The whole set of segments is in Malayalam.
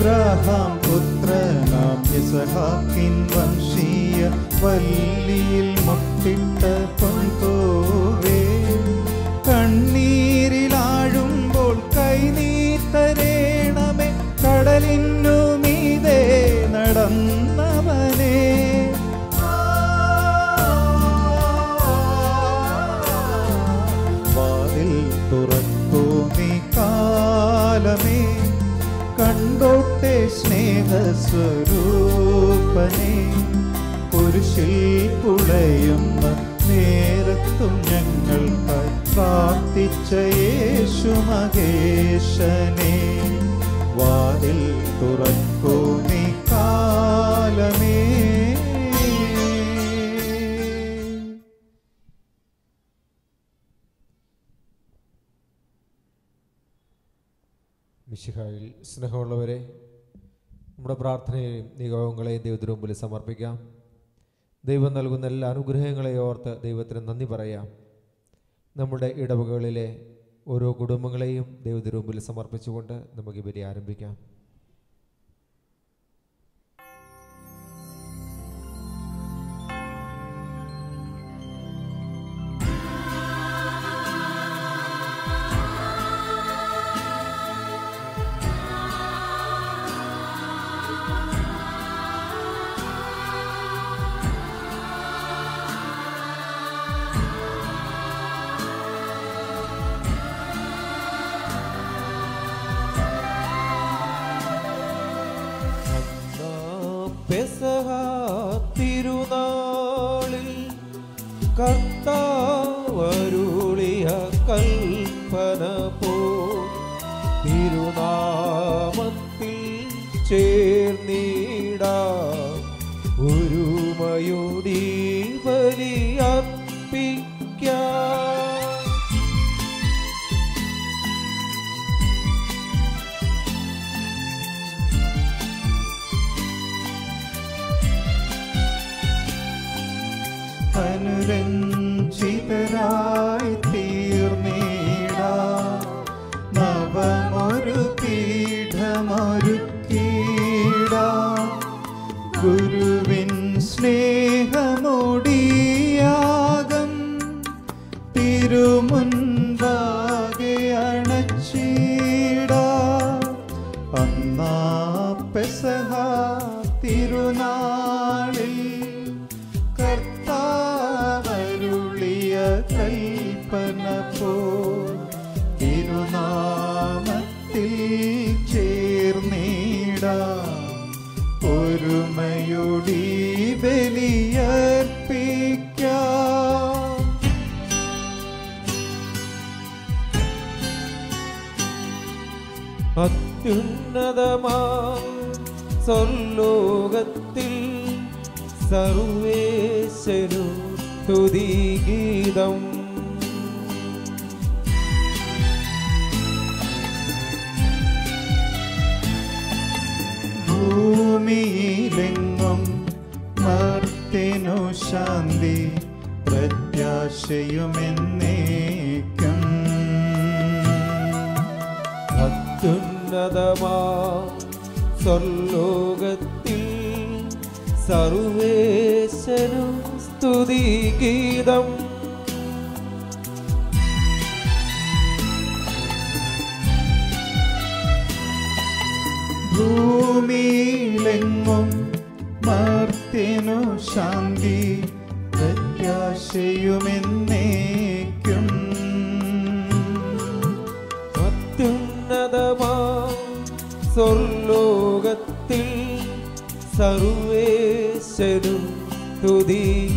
അബ്രഹാം പുത്രനാം യിസ്ഹാക്കിൻ വംശീയ വല്ലിയിൽ മുട്ടിട്ട പൊൻപൂവേ സ്നേഹസ്വരൂപനെ കുരിശിൽ പുളയുന്ന നേരത്തും ഞങ്ങൾക്കായി പ്രാർത്ഥിച്ച യേശു മഹേശനെ വാതിൽ തുറക്കൂ നീ കാലമേ. മിശിഹായിൽ സ്നേഹമുള്ളവരെ നമ്മുടെ പ്രാർത്ഥനയെയും നിയോഗങ്ങളെയും ദൈവത്തിന് മുമ്പിൽ സമർപ്പിക്കാം. ദൈവം നൽകുന്ന എല്ലാ അനുഗ്രഹങ്ങളെയും ഓർത്ത് ദൈവത്തിന് നന്ദി പറയാം. നമ്മുടെ ഇടവകളിലെ ഓരോ കുടുംബങ്ങളെയും ദൈവത്തിന് മുമ്പിൽ സമർപ്പിച്ചുകൊണ്ട് നമുക്ക് ഇവരെ ആരംഭിക്കാം.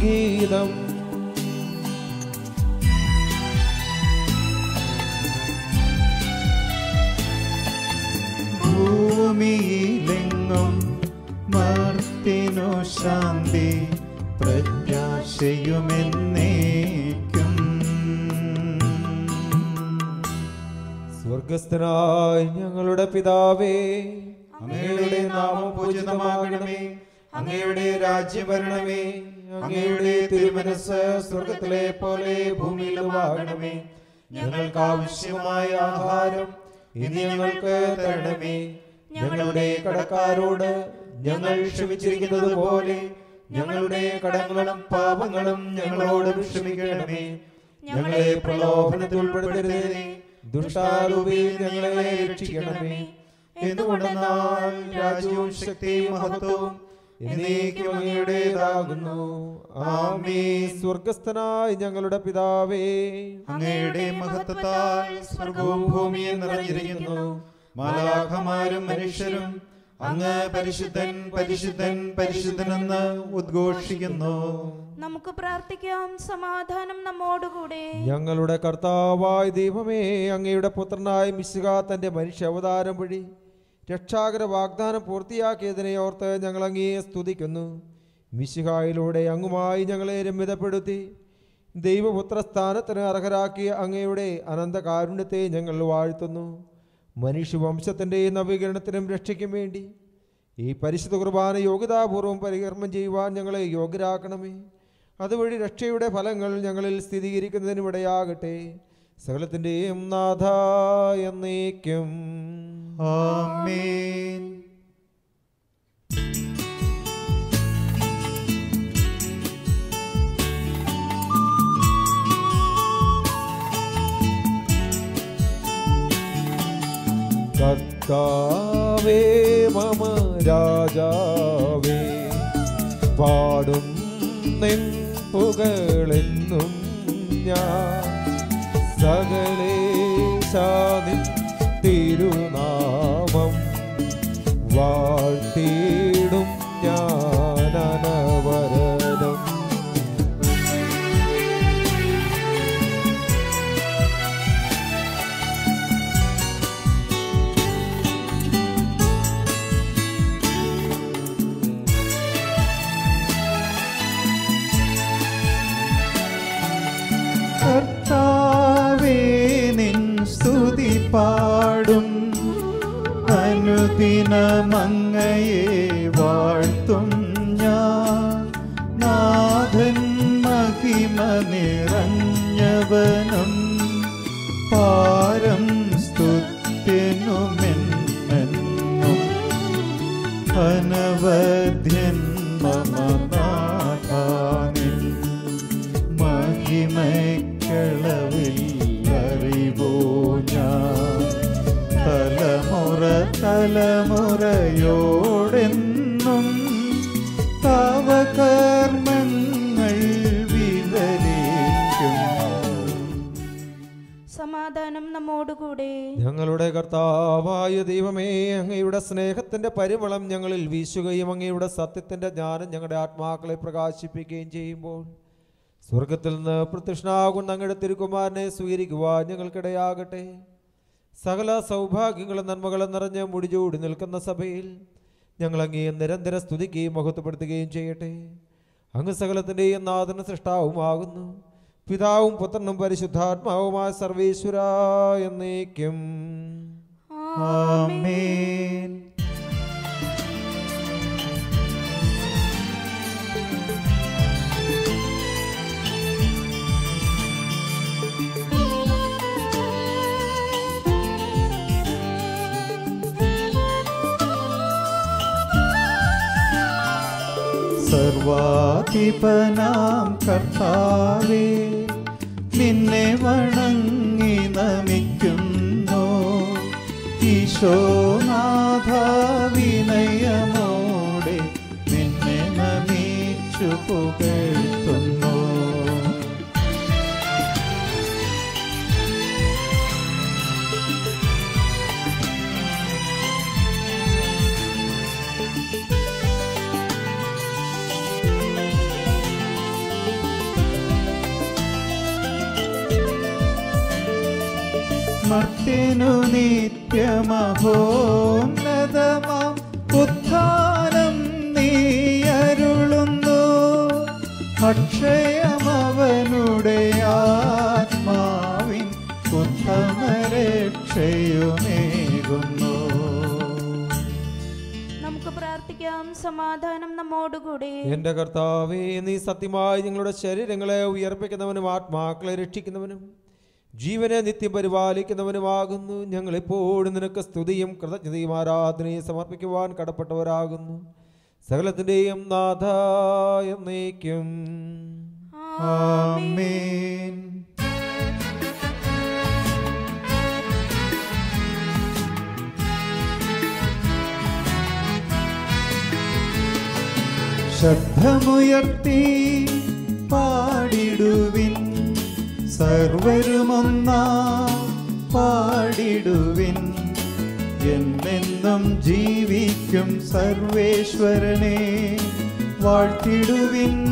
സ്തുതിഗീതം ഭൂമിയിലെങ്ങും മർത്തിനോ ശാന്തി പ്രത്യാശയുമെന്നേക്കും. സ്വർഗസ്ഥനായ ഞങ്ങളുടെ പിതാവേ അങ്ങയുടെ നാമം പൂജിതമാകണമേ അങ്ങയുടെ രാജ്യം വരണമേ അങ്ങയുടെ തിരുമനസ് സ്വർഗത്തിലെ പോലെ ഭൂമിയിലുമാകണമേ ഞങ്ങൾക്ക് ആവശ്യമായ ആഹാരം ഇനി ഞങ്ങൾക്ക് തരണമേ. ഞങ്ങളുടെ കടക്കാരോട് ഞങ്ങൾ ക്ഷമിച്ചിരിക്കുന്നത് പോലെ ഞങ്ങളുടെ കടങ്ങളും പാപങ്ങളും ഞങ്ങളോട് ക്ഷമിക്കണമേ. ഞങ്ങളെ പ്രലോഭനത്തിൽ ഉൾപ്പെടുത്തരുതേ. ദുഷ്ടാരൂപിയിൽ ഞങ്ങളെ രക്ഷിക്കണമേ. എന്തുകൊണ്ടെന്നാൽ രാജ്യവും ശക്തിയും മഹത്വവും എന്നേക്കും അങ്ങയുടേതാകുന്നു. ആമേ സ്വർഗസ്ഥനായ ഞങ്ങളുടെ പിതാവേ. അങ്ങയുടെ മഹത്വത്താൽ സ്വർഗവും ഭൂമിയും നിറഞ്ഞിരിക്കുന്നു. മലാഖമാരും മനുഷ്യരും അങ്ങ് പരിശുദ്ധൻ പരിശുദ്ധൻ പരിശുദ്ധനെന്ന് ഉദ്ഘോഷിക്കുന്നു. നമുക്ക് പ്രാർത്ഥിക്കാം. സമാധാനം നമ്മോടുകൂടെ. ഞങ്ങളുടെ കർത്താവായ ദൈവമേ അങ്ങയുടെ പുത്രനായ മിശുക തന്റെ മനുഷ്യ അവതാരം വഴി രക്ഷാകര വാഗ്ദാനം പൂർത്തിയാക്കിയതിനെ ഓർത്ത് ഞങ്ങൾ അങ്ങയെ സ്തുതിക്കുന്നു. മിശിഹായിലൂടെ അങ്ങുമായി ഞങ്ങളെ രമ്യതപ്പെടുത്തി. ദൈവപുത്ര സ്ഥാനത്തിന് അർഹരാക്കിയ അങ്ങയുടെ അനന്ത കാരുണ്യത്തെ ഞങ്ങൾ വാഴ്ത്തുന്നു. മനുഷ്യവംശത്തിന്റെ നവീകരണത്തിനും രക്ഷയ്ക്കും വേണ്ടി. ഈ പരിശുദ്ധ കുർബാന യോഗ്യതാപൂർവം പരികർമ്മം ചെയ്യുവാൻ ഞങ്ങളെ യോഗ്യരാക്കണമേ. അതുവഴി രക്ഷയുടെ ഫലങ്ങൾ ഞങ്ങളിൽ സ്ഥിരീകരിക്കുന്നതിനിടയാകട്ടെ സകലത്തിന്റെയും നാഥ എന്നേക്കും. ആമേൻ. കർത്താവേ മമ രാജാവേ പാടും നിൻ പുകളെന്നും ഞാൻ സകലേശാനിൻ തിരുനാമം. വാഴ്ത്തിയിടും അനുദിനമങ്ങയെ വാഴ്ത്തും ഞാൻ. നാഥൻ മഹിമ നിറഞ്ഞവനും ഞങ്ങളുടെ കർത്താവായ ദൈവമേ അങ്ങയുടെ സ്നേഹത്തിന്റെ പരിമളം ഞങ്ങളിൽ വീശുകയും അങ്ങയുടെ സത്യത്തിന്റെ ജ്ഞാനം ഞങ്ങളുടെ ആത്മാക്കളെ പ്രകാശിപ്പിക്കുകയും ചെയ്യുമ്പോൾ സ്വർഗത്തിൽ നിന്ന് പ്രത്യക്ഷനാകുന്ന അങ്ങയുടെ തിരുക്കുമാരനെ സ്വീകരിക്കുവാൻ ഞങ്ങൾക്കിടയാകട്ടെ. സകല സൗഭാഗ്യങ്ങളും നന്മകളും നിറഞ്ഞ് മുടിചൂടി നിൽക്കുന്ന സഭയിൽ നിരന്തര നിരന്തരം സ്തുതിക്കുകയും മഹത്വപ്പെടുത്തുകയും ചെയ്യട്ടെ. അങ്ങ് സകലത്തിന്റെയും നാഥന സൃഷ്ടാവുമാകുന്നു. പിതാവും പുത്രനും പരിശുദ്ധാത്മാവുമായ സർവീശ്വര എന്നേക്കും. ആമേൻ. സർവാധിപനാം കർത്താവേ നിന്നെ വണങ്ങി നമിക്കുന്നു. ഈശോനാഥ വിനയമോടെ നിന്നെ നമിച്ചു പുകഴ്ത്തുന്നു മർത്തിനു നിത്യമഹോന്നതമാം ഉത്ഥാനം നീ അരുളുന്നു. അക്ഷയമവനുടെ ആത്മാവിൻ ഉത്തമരക്ഷയുമേകുന്നു. നമുക്ക് പ്രാർത്ഥിക്കാം. സമാധാനം നമ്മോടുകൂടി. എന്റെ കർത്താവേ നീ സത്യമായി നിങ്ങളുടെ ശരീരങ്ങളെ ഉയർപ്പിക്കുന്നവനും ആത്മാക്കളെ രക്ഷിക്കുന്നവനും ജീവനെ നിത്യം പരിപാലിക്കുന്നവനുമാകുന്നു. ഞങ്ങളെപ്പോഴും നിനക്ക് സ്തുതിയും കൃതജ്ഞതയും ആരാധനയും സമർപ്പിക്കുവാൻ കടപ്പെട്ടവരാകുന്നു. സകലത്തിന്റെയും നാഥ എന്നേക്കും ആമേൻ. ശബ്ദമുയർത്തി പാടിടുവിൻ. സർവരുമൊന്നാ പാടിടുവിൻ. എന്നെന്നും ജീവിക്കും സർവേശ്വരനെ. വാഴ്ത്തിടുവിൻ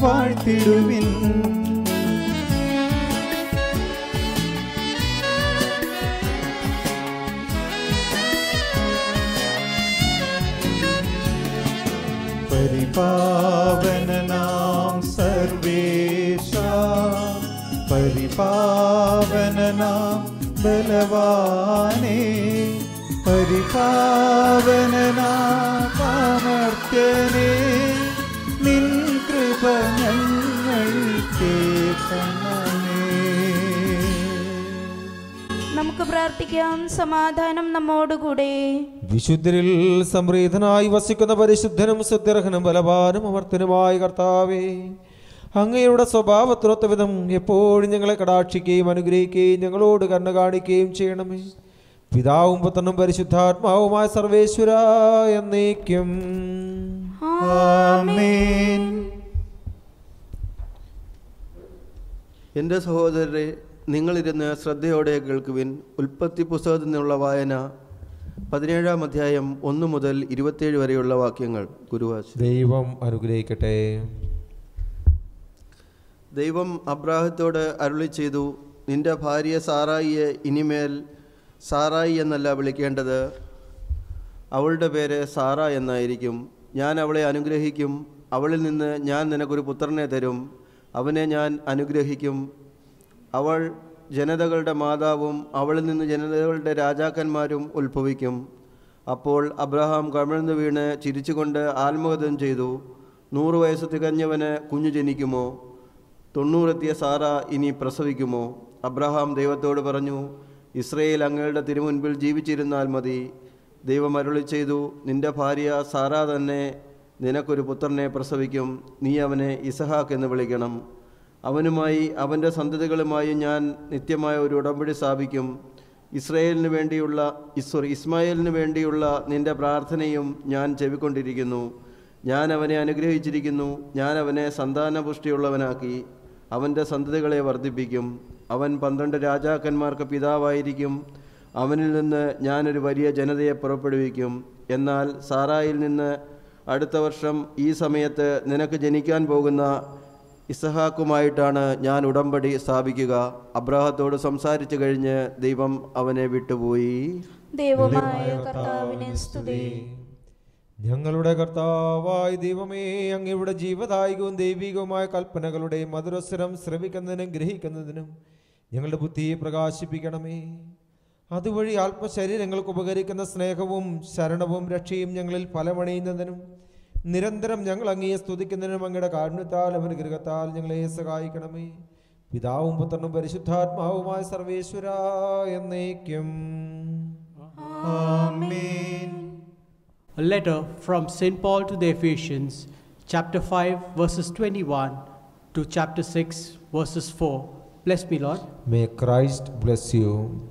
വാഴ്ത്തിടുവിൻ. പരിപാവനനാം പരിപാവനനാം ബലവാനേ പരിപാവനനാമർത്യനേ നിൻ കൃപ ഞങ്ങൾ നമുക്ക് പ്രാർത്ഥിക്കാം. സമാധാനം നമ്മോടുകൂടെ. വിശുദ്ധരിൽ സമൃദ്ധനായി വസിക്കുന്ന പരിശുദ്ധനും സുത്യർഹനും ബലവാനും അവർത്തനുമായി കർത്താവേ അങ്ങയുടെ സ്വഭാവത്തിനൊത്ത വിധം എപ്പോഴും ഞങ്ങളെ കടാക്ഷിക്കുകയും അനുഗ്രഹിക്കുകയും ഞങ്ങളോട് കണ്ണു കാണിക്കുകയും ചെയ്യണമേ. പിതാവും പുത്രനും പരിശുദ്ധാത്മാവുമായ സർവേശ്വര എന്നേക്കും. ആമേൻ. എന്റെ സഹോദരരെ നിങ്ങളിരുന്ന് ശ്രദ്ധയോടെ കേൾക്കുവിൻ. ഉൽപ്പത്തി പുസ്തകത്തിൽ നിന്നുള്ള വായന പതിനേഴാം അധ്യായം ഒന്ന് മുതൽ ഇരുപത്തേഴ് വരെയുള്ള വാക്യങ്ങൾ ഗുരുവാച ദൈവം അനുഗ്രഹിക്കട്ടെ. ദൈവം അബ്രാഹത്തോട് അരുളി ചെയ്തു നിന്റെ ഭാര്യ സാറായിയെ ഇനിമേൽ സാറായി എന്നല്ല വിളിക്കേണ്ടത്. അവളുടെ പേര് സാറ എന്നായിരിക്കും. ഞാൻ അവളെ അനുഗ്രഹിക്കും. അവളിൽ നിന്ന് ഞാൻ നിനക്കൊരു പുത്രനെ തരും. അവനെ ഞാൻ അനുഗ്രഹിക്കും. അവൾ ജനതകളുടെ മാതാവും അവളിൽ നിന്ന് ജനതകളുടെ രാജാക്കന്മാരും ഉത്ഭവിക്കും. അപ്പോൾ അബ്രഹാം കമിഴ്ന്നു വീണ് ചിരിച്ചുകൊണ്ട് ആത്മഹത്യം ചെയ്തു. നൂറ് വയസ്സ് തികഞ്ഞവന് കുഞ്ഞു ജനിക്കുമോ? തൊണ്ണൂറെത്തിയ സാറ ഇനി പ്രസവിക്കുമോ? അബ്രഹാം ദൈവത്തോട് പറഞ്ഞു ഇസ്രയേൽ അങ്ങയുടെ തിരുമുൻപിൽ ജീവിച്ചിരുന്നാൽ മതി. ദൈവം അരുളി ചെയ്തു നിന്റെ ഭാര്യ സാറ തന്നെ നിനക്കൊരു പുത്രനെ പ്രസവിക്കും. നീ അവനെ ഇസഹാക്ക് എന്ന് വിളിക്കണം. അവനുമായി അവന്റെ സന്തതികളുമായി ഞാൻ നിത്യമായ ഒരു ഉടമ്പടി സ്ഥാപിക്കും. ഇസ്രയേലിന് വേണ്ടിയുള്ള സോറി ഇസ്മായേലിന് വേണ്ടിയുള്ള നിന്റെ പ്രാർത്ഥനയും ഞാൻ ചെവിക്കൊണ്ടിരിക്കുന്നു. ഞാൻ അവനെ അനുഗ്രഹിച്ചിരിക്കുന്നു. ഞാൻ അവനെ സന്താനപുഷ്ടിയുള്ളവനാക്കി. അവന്റെ സന്തതികളെ വർദ്ധിപ്പിക്കും. അവൻ പന്ത്രണ്ട് രാജാക്കന്മാർക്ക് പിതാവായിരിക്കും. അവനിൽ നിന്ന് ഞാനൊരു വലിയ ജനതയെ പുറപ്പെടുവിക്കും. എന്നാൽ സാറായിൽ നിന്ന് അടുത്ത വർഷം ഈ സമയത്ത് നിനക്ക് ജനിക്കാൻ പോകുന്ന ഇസഹാക്കുമായിട്ടാണ് ഞാൻ ഉടമ്പടി സ്ഥാപിക്കുക. അബ്രാഹത്തോട് സംസാരിച്ചു കഴിഞ്ഞ് ദൈവം അവനെ വിട്ടുപോയി. ദൈവമായ കർത്താവിനെ സ്തുതി. ഞങ്ങളുടെ കർത്താവായ ദൈവമേ അങ്ങയുടെ ജീവദായകവും ദൈവികവുമായ കൽപ്പനകളുടെ മധുരസ്വരം ശ്രവിക്കുന്നതിനും ഗ്രഹിക്കുന്നതിനും ഞങ്ങളുടെ ബുദ്ധിയെ പ്രകാശിപ്പിക്കണമേ. അതുവഴി ആത്മശരീരങ്ങൾക്ക് ഉപകരിക്കുന്ന സ്നേഹവും ശരണവും രക്ഷയും ഞങ്ങളിൽ ഫലമണിയുന്നതിനും നിരന്തരം ഞങ്ങൾ അങ്ങയെ സ്തുതിക്കുന്നതിനും അങ്ങയുടെ കാരുണ്യത്താൽ അനുഗ്രഹത്താൽ ഞങ്ങളെ സഹായിക്കണമേ. പിതാവും പുത്രനും പരിശുദ്ധാത്മാവുമായ സർവേശ്വര എന്നേക്കും. ആമേൻ. A letter from St. Paul to the Ephesians, chapter 5, verses 21 to chapter 6, verses 4. Bless me, Lord. May Christ bless you.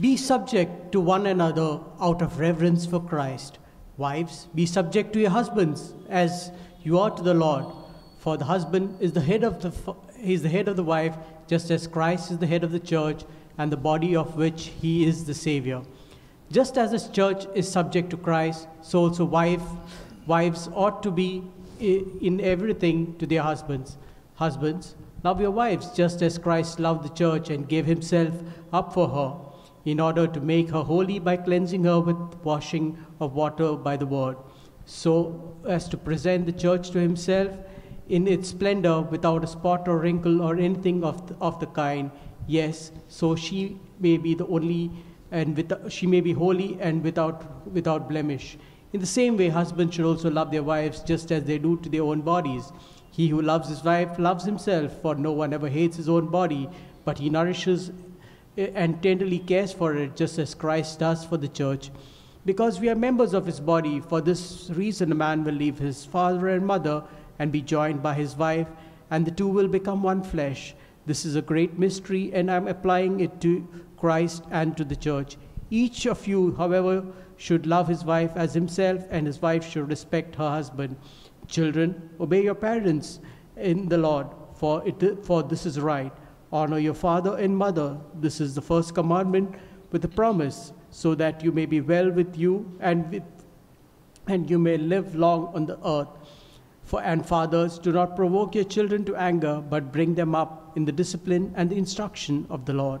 Be subject to one another out of reverence for Christ. Wives, be subject to your husbands as you are to the Lord. For the husband is the head of the he is the head of the wife, just as Christ is the head of the church and the body of which he is the savior. Just as the church is subject to Christ, so also wife, wives ought to be in everything to their husbands. Husbands, love your wives just as Christ loved the church and gave himself up for her, in order to make her holy by cleansing her with washing of water by the word, so as to present the church to himself in its splendor without a spot or wrinkle or anything of the, of the kind. Yes, so she may be the only and with, she may be holy and without, without blemish. In the same way, husbands should also love their wives just as they do to their own bodies. He who loves his wife loves himself, for no one ever hates his own body, but he nourishes eh, and tenderly cares for it, just as Christ does for the church. Because we are members of his body, for this reason a man will leave his father and mother and be joined by his wife, and the two will become one flesh. This is a great mystery, and I'm applying it to Christ and to the church. Each of you, however, should love his wife as himself, and his wife should respect her husband. Children, obey your parents in the Lord, for, it, for this is right. Honor your father and mother. This is the first commandment with a promise, so that you may be well with you and with and you may live long on the earth. For and fathers, do not provoke your children to anger, but bring them up in the discipline and the instruction of the Lord.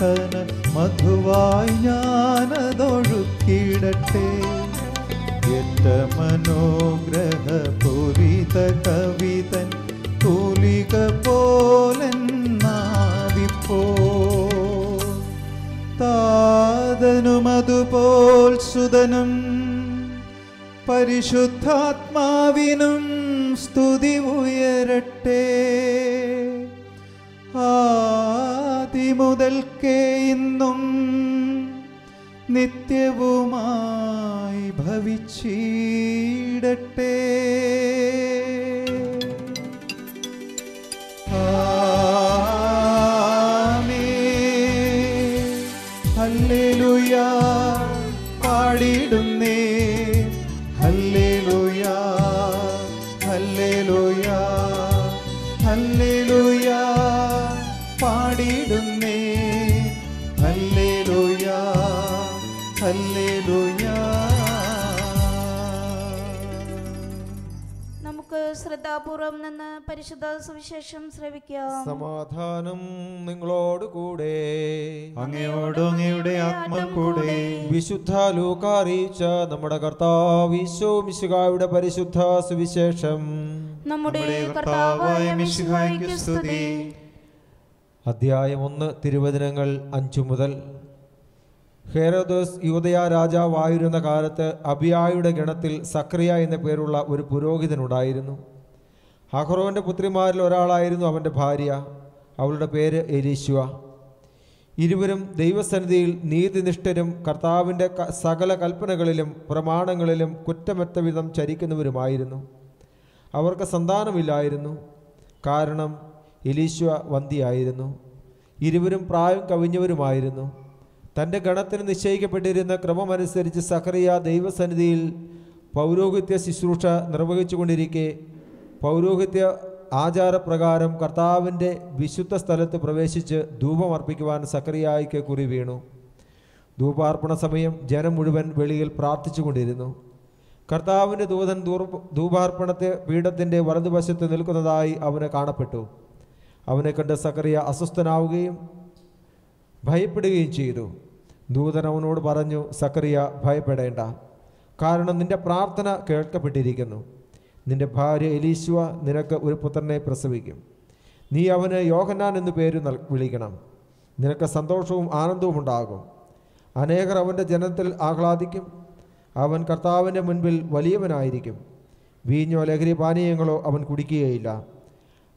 Keerthana മധുവായി ഞാനതൊഴുക്കിടട്ടെ. ഏറ്റ മനോഗ്രഹ പൂരിത കവിതൻ തൂലിക പോലെന്നാവിപ്പോ താതനും അതുപോൽ സുതനും പരിശുദ്ധാത്മാവിനും സ്തുതി ഉയരട്ടെ. ആദിമുതൽക്കേ ഇന്നും നിത്യവുമായി ഭവിച്ചിടട്ടെ. ശ്രദ്ധാപൂർവം നിന്ന് പരിശുദ്ധ സുവിശേഷം ശ്രവിക്കാം. സമാധാനം നിങ്ങളോട് കൂടെ. അങ്ങയോടും അങ്ങയുടെ ആത്മം കൂടെ. വിശുദ്ധ ലൂക്ക അറിയിച്ച നമ്മുടെ കർത്താവ് ഈശോ പരിശുദ്ധ സുവിശേഷം. നമ്മുടെ കർത്താവായ മിശിഹായ്ക്ക് സ്തുതി. അധ്യായം ഒന്ന് തിരുവചനങ്ങൾ അഞ്ചു മുതൽ. ഹേരോദോസ് യുവതയ രാജാവായിരുന്ന കാലത്ത് അബിയായുടെ ഗണത്തിൽ സക്രിയ എന്ന പേരുള്ള ഒരു പുരോഹിതനുണ്ടായിരുന്നു. അഹ്റോന്റെ പുത്രിമാരിൽ ഒരാളായിരുന്നു അവന്റെ ഭാര്യ. അവളുടെ പേര് എലീശുവ. ഇരുവരും ദൈവസന്നിധിയിൽ നീതിനിഷ്ഠരും കർത്താവിന്റെ സകല കൽപ്പനകളിലും പ്രമാണങ്ങളിലും കുറ്റമറ്റ വിധം ചരിക്കുന്നവരുമായിരുന്നു. അവർക്ക് സന്താനമില്ലായിരുന്നു. കാരണം എലീശുവ വന്തിയായിരുന്നു ഇരുവരും പ്രായം കവിഞ്ഞവരുമായിരുന്നു. തന്റെ ഗണത്തിന് നിശ്ചയിക്കപ്പെട്ടിരുന്ന ക്രമമനുസരിച്ച് സഖറിയ ദൈവസന്നിധിയിൽ പൗരോഹിത്യ ശുശ്രൂഷ നിർവഹിച്ചുകൊണ്ടിരിക്കെ പൗരോഹിത്യ ആചാരപ്രകാരം കർത്താവിന്റെ വിശുദ്ധ സ്ഥലത്ത് പ്രവേശിച്ച് ധൂപമർപ്പിക്കുവാൻ സക്രിയായിക്ക് കുറി വീണു. ധൂപാർപ്പണ സമയം ജനം മുഴുവൻ വെളിയിൽ പ്രാർത്ഥിച്ചുകൊണ്ടിരുന്നു കർത്താവിന്റെ ദൂതൻ ധൂപാർപ്പണത്തെ പീഠത്തിന്റെ വലതുവശത്ത് നിൽക്കുന്നതായി അവന് കാണപ്പെട്ടു. അവനെ കണ്ട് സക്കറിയ അസ്വസ്ഥനാവുകയും ഭയപ്പെടുകയും ചെയ്തു. ദൂതൻ അവനോട് പറഞ്ഞു സക്കറിയ ഭയപ്പെടേണ്ട. കാരണം നിന്റെ പ്രാർത്ഥന കേൾക്കപ്പെട്ടിരിക്കുന്നു. നിന്റെ ഭാര്യ എലീശുവ നിനക്ക് ഒരു പുത്രനെ പ്രസവിക്കും. നീ അവന് യോഹന്നാൻ എന്നു പേര് നൽ വിളിക്കണം. നിനക്ക് സന്തോഷവും ആനന്ദവും ഉണ്ടാകും. അനേകർ അവന്റെ ജനത്തിൽ ആഹ്ലാദിക്കും. അവൻ കർത്താവിന്റെ മുൻപിൽ വലിയവനായിരിക്കും. വീഞ്ഞോ ലഹരി പാനീയങ്ങളോ അവൻ കുടിക്കുകയില്ല.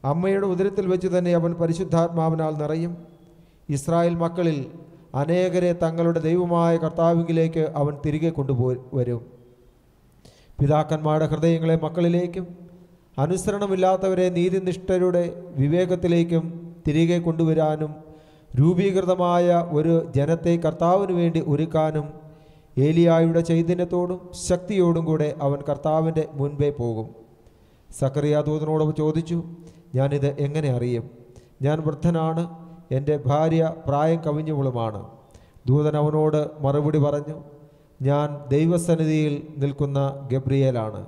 അമ്മയുടെ ഉദരത്തിൽ വെച്ച് തന്നെ അവൻ പരിശുദ്ധാത്മാവിനാൽ നിറയും. ഇസ്രായേൽ മക്കളിൽ അനേകരെ തങ്ങളുടെ ദൈവമായ കർത്താവിലേക്ക് അവൻ തിരികെ കൊണ്ടുപോ വരും. പിതാക്കന്മാരുടെ ഹൃദയങ്ങളെ മക്കളിലേക്കും അനുസരണമില്ലാത്തവരെ നീതിനിഷ്ഠരുടെ വിവേകത്തിലേക്കും തിരികെ കൊണ്ടുവരാനും രൂപീകൃതമായ ഒരു ജനത്തെ കർത്താവിന് വേണ്ടി ഒരുക്കാനും ഏലിയായുടെ ചൈതന്യത്തോടും ശക്തിയോടും കൂടെ അവൻ കർത്താവിന്റെ മുൻപേ പോകും. സക്കറിയ ദൂതനോട് ചോദിച്ചു ഞാനിത് എങ്ങനെ അറിയും? ഞാൻ വൃദ്ധനാണ് എന്റെ ഭാര്യ പ്രായം കവിഞ്ഞവളുമാണ്. ദൂതൻ അവനോട് മറുപടി പറഞ്ഞു ഞാൻ ദൈവസന്നിധിയിൽ നിൽക്കുന്ന ഗബ്രിയേലാണ്.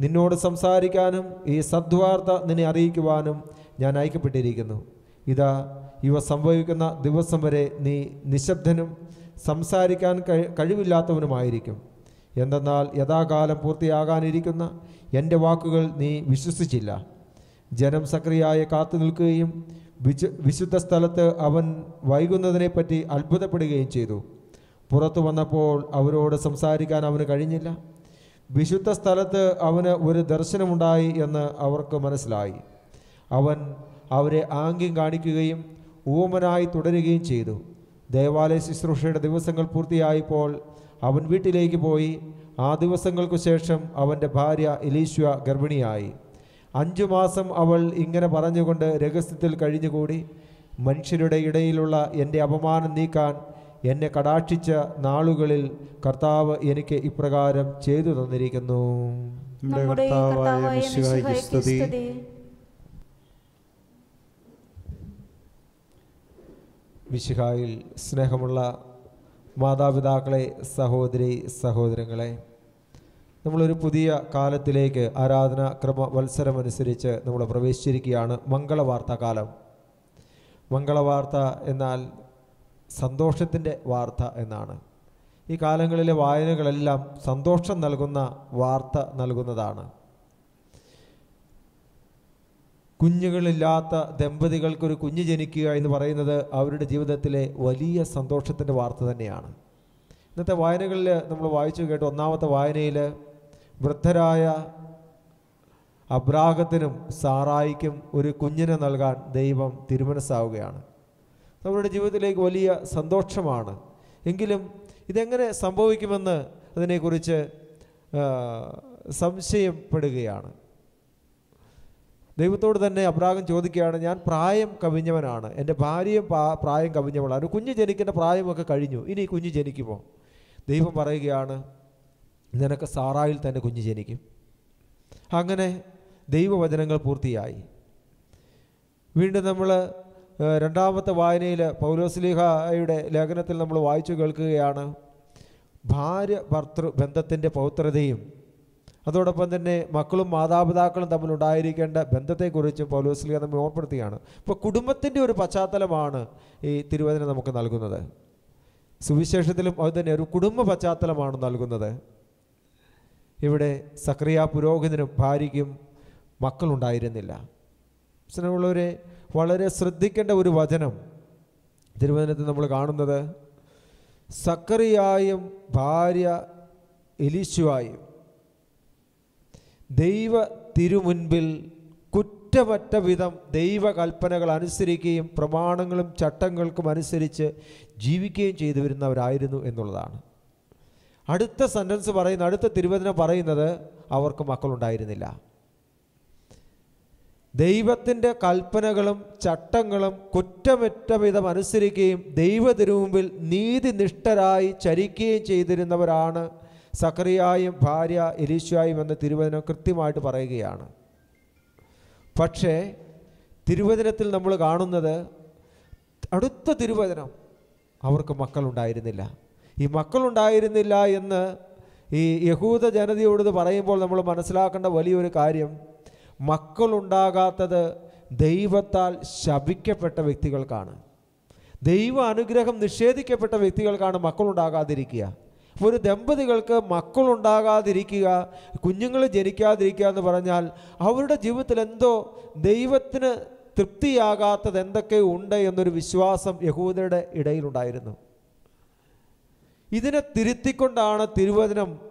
നിന്നോട് സംസാരിക്കാനും ഈ സദ്വാർത്ത നിന്നെ അറിയിക്കുവാനും ഞാൻ അയക്കപ്പെട്ടിരിക്കുന്നു ഇതാ ഇവ സംഭവിക്കുന്ന ദിവസം വരെ നീ നിശബ്ദനും സംസാരിക്കാൻ കഴി- കഴിവില്ലാത്തവനുമായിരിക്കും. എന്തെന്നാൽ യഥാകാലം പൂർത്തിയാകാനിരിക്കുന്ന എന്റെ വാക്കുകൾ നീ വിശ്വസിച്ചില്ല. ജനം സക്രിയായ കാത്തു നിൽക്കുകയും വിശുദ്ധ സ്ഥലത്ത് അവൻ വൈകുന്നതിനെപ്പറ്റി അത്ഭുതപ്പെടുകയും ചെയ്തു. പുറത്തു വന്നപ്പോൾ അവരോട് സംസാരിക്കാൻ അവന് കഴിഞ്ഞില്ല. വിശുദ്ധ സ്ഥലത്ത് അവന് ഒരു ദർശനമുണ്ടായി എന്ന് അവർക്ക് മനസ്സിലായി. അവൻ അവരെ ആംഗ്യം കാണിക്കുകയും ഊമനായി തുടരുകയും ചെയ്തു. ദേവാലയ ശുശ്രൂഷയുടെ ദിവസങ്ങൾ പൂർത്തിയായപ്പോൾ അവൻ വീട്ടിലേക്ക് പോയി. ആ ദിവസങ്ങൾക്കു ശേഷം അവന്റെ ഭാര്യ എലീശ്വ ഗർഭിണിയായി. അഞ്ചു മാസം അവൾ ഇങ്ങനെ പറഞ്ഞുകൊണ്ട് രഹസ്യത്തിൽ കഴിഞ്ഞുകൂടി. മനുഷ്യരുടെ ഇടയിലുള്ള എന്റെ അപമാനം നീക്കാൻ എന്നെ കടാക്ഷിച്ച നാളുകളിൽ കർത്താവ് എനിക്ക് ഇപ്രകാരം ചെയ്തു തന്നിരിക്കുന്നു. മിശിഹായിൽ സ്നേഹമുള്ള മാതാപിതാക്കളെ സഹോദരി സഹോദരങ്ങളെ നമ്മളൊരു പുതിയ കാലത്തിലേക്ക് ആരാധന ക്രമ വത്സരമനുസരിച്ച് നമ്മൾ പ്രവേശിച്ചിരിക്കുകയാണ് മംഗളവാർത്ത കാലം മംഗളവാർത്ത എന്നാൽ സന്തോഷത്തിന്റെ വാർത്ത എന്നാണ്. ഈ കാലങ്ങളിലെ വായനകളെല്ലാം സന്തോഷം നൽകുന്ന വാർത്ത നൽകുന്നതാണ്. കുഞ്ഞുങ്ങളില്ലാത്ത ദമ്പതികൾക്കൊരു കുഞ്ഞ് ജനിക്കുക എന്ന് പറയുന്നത് അവരുടെ ജീവിതത്തിലെ വലിയ സന്തോഷത്തിന്റെ വാർത്ത തന്നെയാണ്. ഇന്നത്തെ വായനകളിൽ നമ്മൾ വായിച്ചു കേട്ടു ഒന്നാമത്തെ വായനയിൽ വൃദ്ധരായ അബ്രാഹത്തിനും സാറായിക്കും ഒരു കുഞ്ഞിനെ നൽകാൻ ദൈവം തിരുമനസ്സാവുകയാണ്. നമ്മുടെ ജീവിതത്തിലേക്ക് വലിയ സന്തോഷമാണ്. എങ്കിലും ഇതെങ്ങനെ സംഭവിക്കുമെന്ന് അതിനെക്കുറിച്ച് സംശയപ്പെടുകയാണ്. ദൈവത്തോട് തന്നെ അബ്രാഹം ചോദിക്കുകയാണ് ഞാൻ പ്രായം കവിഞ്ഞവനാണ്. എന്റെ ഭാര്യയും പ്രായം കവിഞ്ഞവളാണ്. കുഞ്ഞ് ജനിക്കേണ്ട പ്രായമൊക്കെ കഴിഞ്ഞു. ഇനി കുഞ്ഞ് ജനിക്കുമോ? ദൈവം പറയുകയാണ് നിനക്ക് സാറായിൽ തന്നെ കുഞ്ഞ് ജനിക്കും. അങ്ങനെ ദൈവവചനങ്ങൾ പൂർത്തിയായി. വീണ്ടും നമ്മൾ രണ്ടാമത്തെ വായനയിൽ പൗലോസ്ലിഹയുടെ ലേഖനത്തിൽ നമ്മൾ വായിച്ചു കേൾക്കുകയാണ്. ഭാര്യ ഭർത്തൃ ബന്ധത്തിന്റെ പൗത്രതയും അതോടൊപ്പം തന്നെ മക്കളും മാതാപിതാക്കളും തമ്മിലുണ്ടായിരിക്കേണ്ട ബന്ധത്തെക്കുറിച്ച് പൗലോസ്ലിഹ നമ്മെ ഓർപ്പെടുത്തുകയാണ് ഇപ്പോൾ കുടുംബത്തിന്റെ ഒരു പശ്ചാത്തലമാണ് ഈ തിരുവചനം നമുക്ക് നൽകുന്നത്. സുവിശേഷത്തിലും അത് തന്നെ ഒരു കുടുംബ പശ്ചാത്തലമാണ് നൽകുന്നത്. ഇവിടെ സക്രിയ പുരോഹിതനും ഭാര്യയ്ക്കും മക്കളുണ്ടായിരുന്നില്ല. സ്നേഹമുള്ളവരെ വളരെ ശ്രദ്ധിക്കേണ്ട ഒരു വചനം. തിരുവചനത്തിൽ നമ്മൾ കാണുന്നത് സക്കറിയായും ഭാര്യ എലിശുവായും ദൈവ തിരുമുൻപിൽ കുറ്റമറ്റ വിധം ദൈവകൽപ്പനകൾ അനുസരിക്കുകയും പ്രമാണങ്ങളും ചട്ടങ്ങൾക്കും അനുസരിച്ച് ജീവിക്കുകയും ചെയ്തു വരുന്നവരായിരുന്നു എന്നുള്ളതാണ്. അടുത്ത സെന്റൻസ് പറയുന്ന അടുത്ത തിരുവചനം പറയുന്നത് അവർക്ക് മക്കളുണ്ടായിരുന്നില്ല. ദൈവത്തിന്റെ കൽപ്പനകളും ചട്ടങ്ങളും കുറ്റമറ്റ വിധം അനുസരിക്കുകയും ദൈവതിരുമുമ്പിൽ നീതിനിഷ്ഠരായി ചരിക്കുകയും ചെയ്തിരുന്നവരാണ് സക്രിയായും ഭാര്യ എലീശായും എന്ന തിരുവചനം കൃത്യമായിട്ട് പറയുകയാണ്. പക്ഷേ തിരുവചനത്തിൽ നമ്മൾ കാണുന്നത് അടുത്ത തിരുവചനം അവർക്ക് മക്കളുണ്ടായിരുന്നില്ല. ഈ മക്കളുണ്ടായിരുന്നില്ല എന്ന് ഈ യഹൂദ ജനതയോട് പറയുമ്പോൾ നമ്മൾ മനസ്സിലാക്കേണ്ട വലിയൊരു കാര്യം മക്കളുണ്ടാകാത്തത് ദൈവത്താൽ ശപിക്കപ്പെട്ട വ്യക്തികൾക്കാണ്. ദൈവ അനുഗ്രഹം നിഷേധിക്കപ്പെട്ട വ്യക്തികൾക്കാണ് മക്കളുണ്ടാകാതിരിക്കുക. ഒരു ദമ്പതികൾക്ക് മക്കളുണ്ടാകാതിരിക്കുക കുഞ്ഞുങ്ങൾ ജനിക്കാതിരിക്കുക എന്ന് പറഞ്ഞാൽ അവരുടെ ജീവിതത്തിൽ എന്തോ ദൈവത്തിന് തൃപ്തിയാകാത്തത് എന്തൊക്കെ ഉണ്ട് എന്നൊരു വിശ്വാസം യഹൂദരുടെ ഇടയിലുണ്ടായിരുന്നു. ഇതിനെ തിരുത്തിക്കൊണ്ടാണ് തിരുവചനം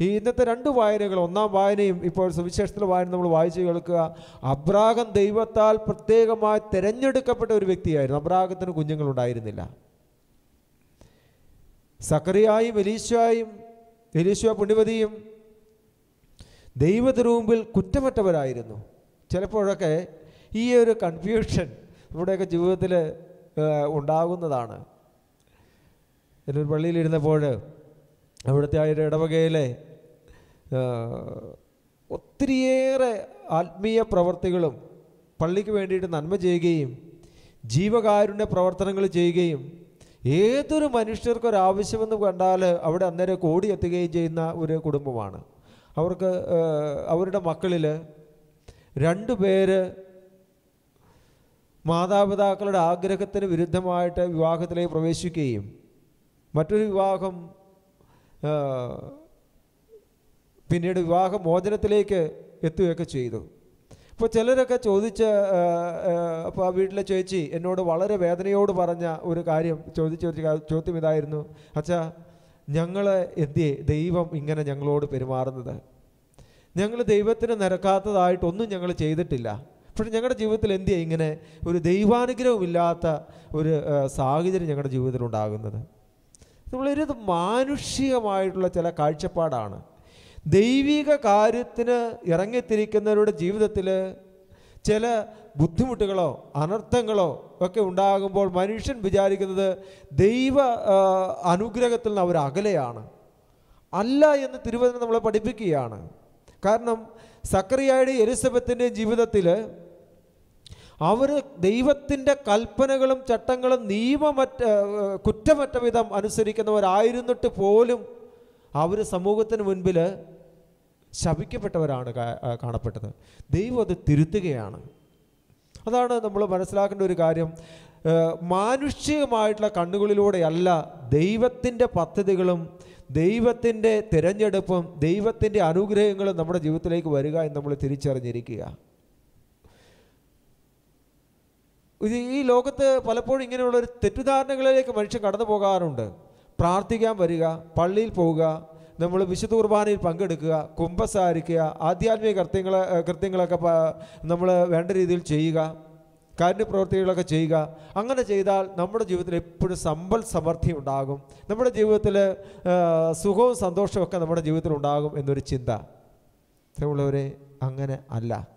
ഈ ഇന്നത്തെ രണ്ട് വായനകൾ. ഒന്നാം വായനയും ഇപ്പോൾ സുവിശേഷത്തിലെ വായന നമ്മൾ വായിച്ചു കേൾക്കുക. അബ്രാഹം ദൈവത്താൽ പ്രത്യേകമായി തിരഞ്ഞെടുക്കപ്പെട്ട ഒരു വ്യക്തിയായിരുന്നു. അബ്രാഹത്തിന് കുഞ്ഞുങ്ങളുണ്ടായിരുന്നില്ല സക്കറിയായും എലീശായും എലീശ പുണ്യവതിയും ദൈവത്തിന് മുമ്പിൽ കുറ്റമറ്റവരായിരുന്നു. ചിലപ്പോഴൊക്കെ ഈ ഒരു കൺഫ്യൂഷൻ നമ്മുടെയൊക്കെ ജീവിതത്തിൽ ഉണ്ടാകുന്നതാണ്. എന്നൊരു പള്ളിയിലിരുന്നപ്പോൾ അവിടുത്തെ ആ ഒരു ഇടവകയിലെ ഒത്തിരിയേറെ ആത്മീയ പ്രവർത്തികളും പള്ളിക്ക് വേണ്ടിയിട്ട് നന്മ ചെയ്യുകയും ജീവകാരുണ്യ പ്രവർത്തനങ്ങൾ ചെയ്യുകയും ഏതൊരു മനുഷ്യർക്കൊരാവശ്യമെന്ന് കണ്ടാൽ അവിടെ അന്നേരം കോടിയെത്തുകയും ചെയ്യുന്ന ഒരു കുടുംബമാണ്. അവർക്ക് അവരുടെ മക്കളിൽ രണ്ടു പേര് മാതാപിതാക്കളുടെ ആഗ്രഹത്തിന് വിരുദ്ധമായിട്ട് വിവാഹത്തിലേക്ക് പ്രവേശിക്കുകയും മറ്റൊരു വിവാഹം പിന്നീട് വിവാഹ മോചനത്തിലേക്ക് എത്തുകയൊക്കെ ചെയ്തു. അപ്പോൾ ചിലരൊക്കെ ചോദിച്ച അപ്പോൾ ആ വീട്ടിലെ ചേച്ചി എന്നോട് വളരെ വേദനയോട് പറഞ്ഞ ഒരു കാര്യം ചോദിച്ച ഒരു ചോദ്യം ഇതായിരുന്നു. അച്ഛാ ഞങ്ങളെ എന്തിയെ? ദൈവം ഇങ്ങനെ ഞങ്ങളോട് പെരുമാറുന്നത്. ഞങ്ങൾ ദൈവത്തിന് നിരക്കാത്തതായിട്ടൊന്നും ഞങ്ങൾ ചെയ്തിട്ടില്ല. പക്ഷേ ഞങ്ങളുടെ ജീവിതത്തിൽ എന്തിയാ? ഇങ്ങനെ ഒരു ദൈവാനുഗ്രഹമില്ലാത്ത ഒരു സാഹചര്യം ഞങ്ങളുടെ ജീവിതത്തിൽ ഉണ്ടാകുന്നത് നമ്മളൊരു മാനുഷികമായിട്ടുള്ള ചില കാഴ്ചപ്പാടാണ്. ദൈവിക കാര്യത്തിന് ഇറങ്ങിത്തിരിക്കുന്നവരുടെ ജീവിതത്തിൽ ചില ബുദ്ധിമുട്ടുകളോ അനർത്ഥങ്ങളോ ഒക്കെ ഉണ്ടാകുമ്പോൾ മനുഷ്യൻ വിചാരിക്കുന്നത് ദൈവ അനുഗ്രഹത്തിൽ നിന്ന് അവർ അകലെയാണ്. അല്ല എന്ന് തിരുവചനം നമ്മളെ പഠിപ്പിക്കുകയാണ്. കാരണം സക്രിയയുടെയും എലിസബത്തിന്റെയും ജീവിതത്തിൽ അവർ ദൈവത്തിന്റെ കൽപ്പനകളും ചട്ടങ്ങളും നിയമമറ്റ കുറ്റമറ്റ വിധം അനുസരിക്കുന്നവരായിരുന്നിട്ട് പോലും അവർ സമൂഹത്തിന് മുൻപിൽ ശപിക്കപ്പെട്ടവരാണ് കാണപ്പെട്ടത്. ദൈവം അത് തിരുത്തുകയാണ്. അതാണ് നമ്മൾ മനസ്സിലാക്കേണ്ട ഒരു കാര്യം. മാനുഷികമായിട്ടുള്ള കണ്ണുകളിലൂടെയല്ല ദൈവത്തിന്റെ പദ്ധതികളും ദൈവത്തിന്റെ തിരഞ്ഞെടുപ്പും ദൈവത്തിന്റെ അനുഗ്രഹങ്ങളും നമ്മുടെ ജീവിതത്തിലേക്ക് വരിക എന്ന് നമ്മൾ തിരിച്ചറിഞ്ഞിരിക്കുക. ഇത് ഈ ലോകത്ത് പലപ്പോഴും ഇങ്ങനെയുള്ള ഒരു തെറ്റിദ്ധാരണകളിലേക്ക് മനുഷ്യൻ കടന്നു പോകാറുണ്ട്. പ്രാർത്ഥിക്കാൻ വരിക പള്ളിയിൽ പോവുക നമ്മൾ വിശുദ്ധ കുർബാനയിൽ പങ്കെടുക്കുക കുംഭസാരിക്കുക ആധ്യാത്മിക കൃത്യങ്ങൾ കൃത്യങ്ങളൊക്കെ നമ്മൾ വേണ്ട രീതിയിൽ ചെയ്യുക കാരുണ്യപ്രവർത്തികളൊക്കെ ചെയ്യുക. അങ്ങനെ ചെയ്താൽ നമ്മുടെ ജീവിതത്തിൽ എപ്പോഴും സമ്പൽ സമൃദ്ധി ഉണ്ടാകും. നമ്മുടെ ജീവിതത്തിൽ സുഖവും സന്തോഷമൊക്കെ നമ്മുടെ ജീവിതത്തിൽ ഉണ്ടാകും എന്നൊരു ചിന്ത. ഉള്ളവരെ അങ്ങനെ അല്ല.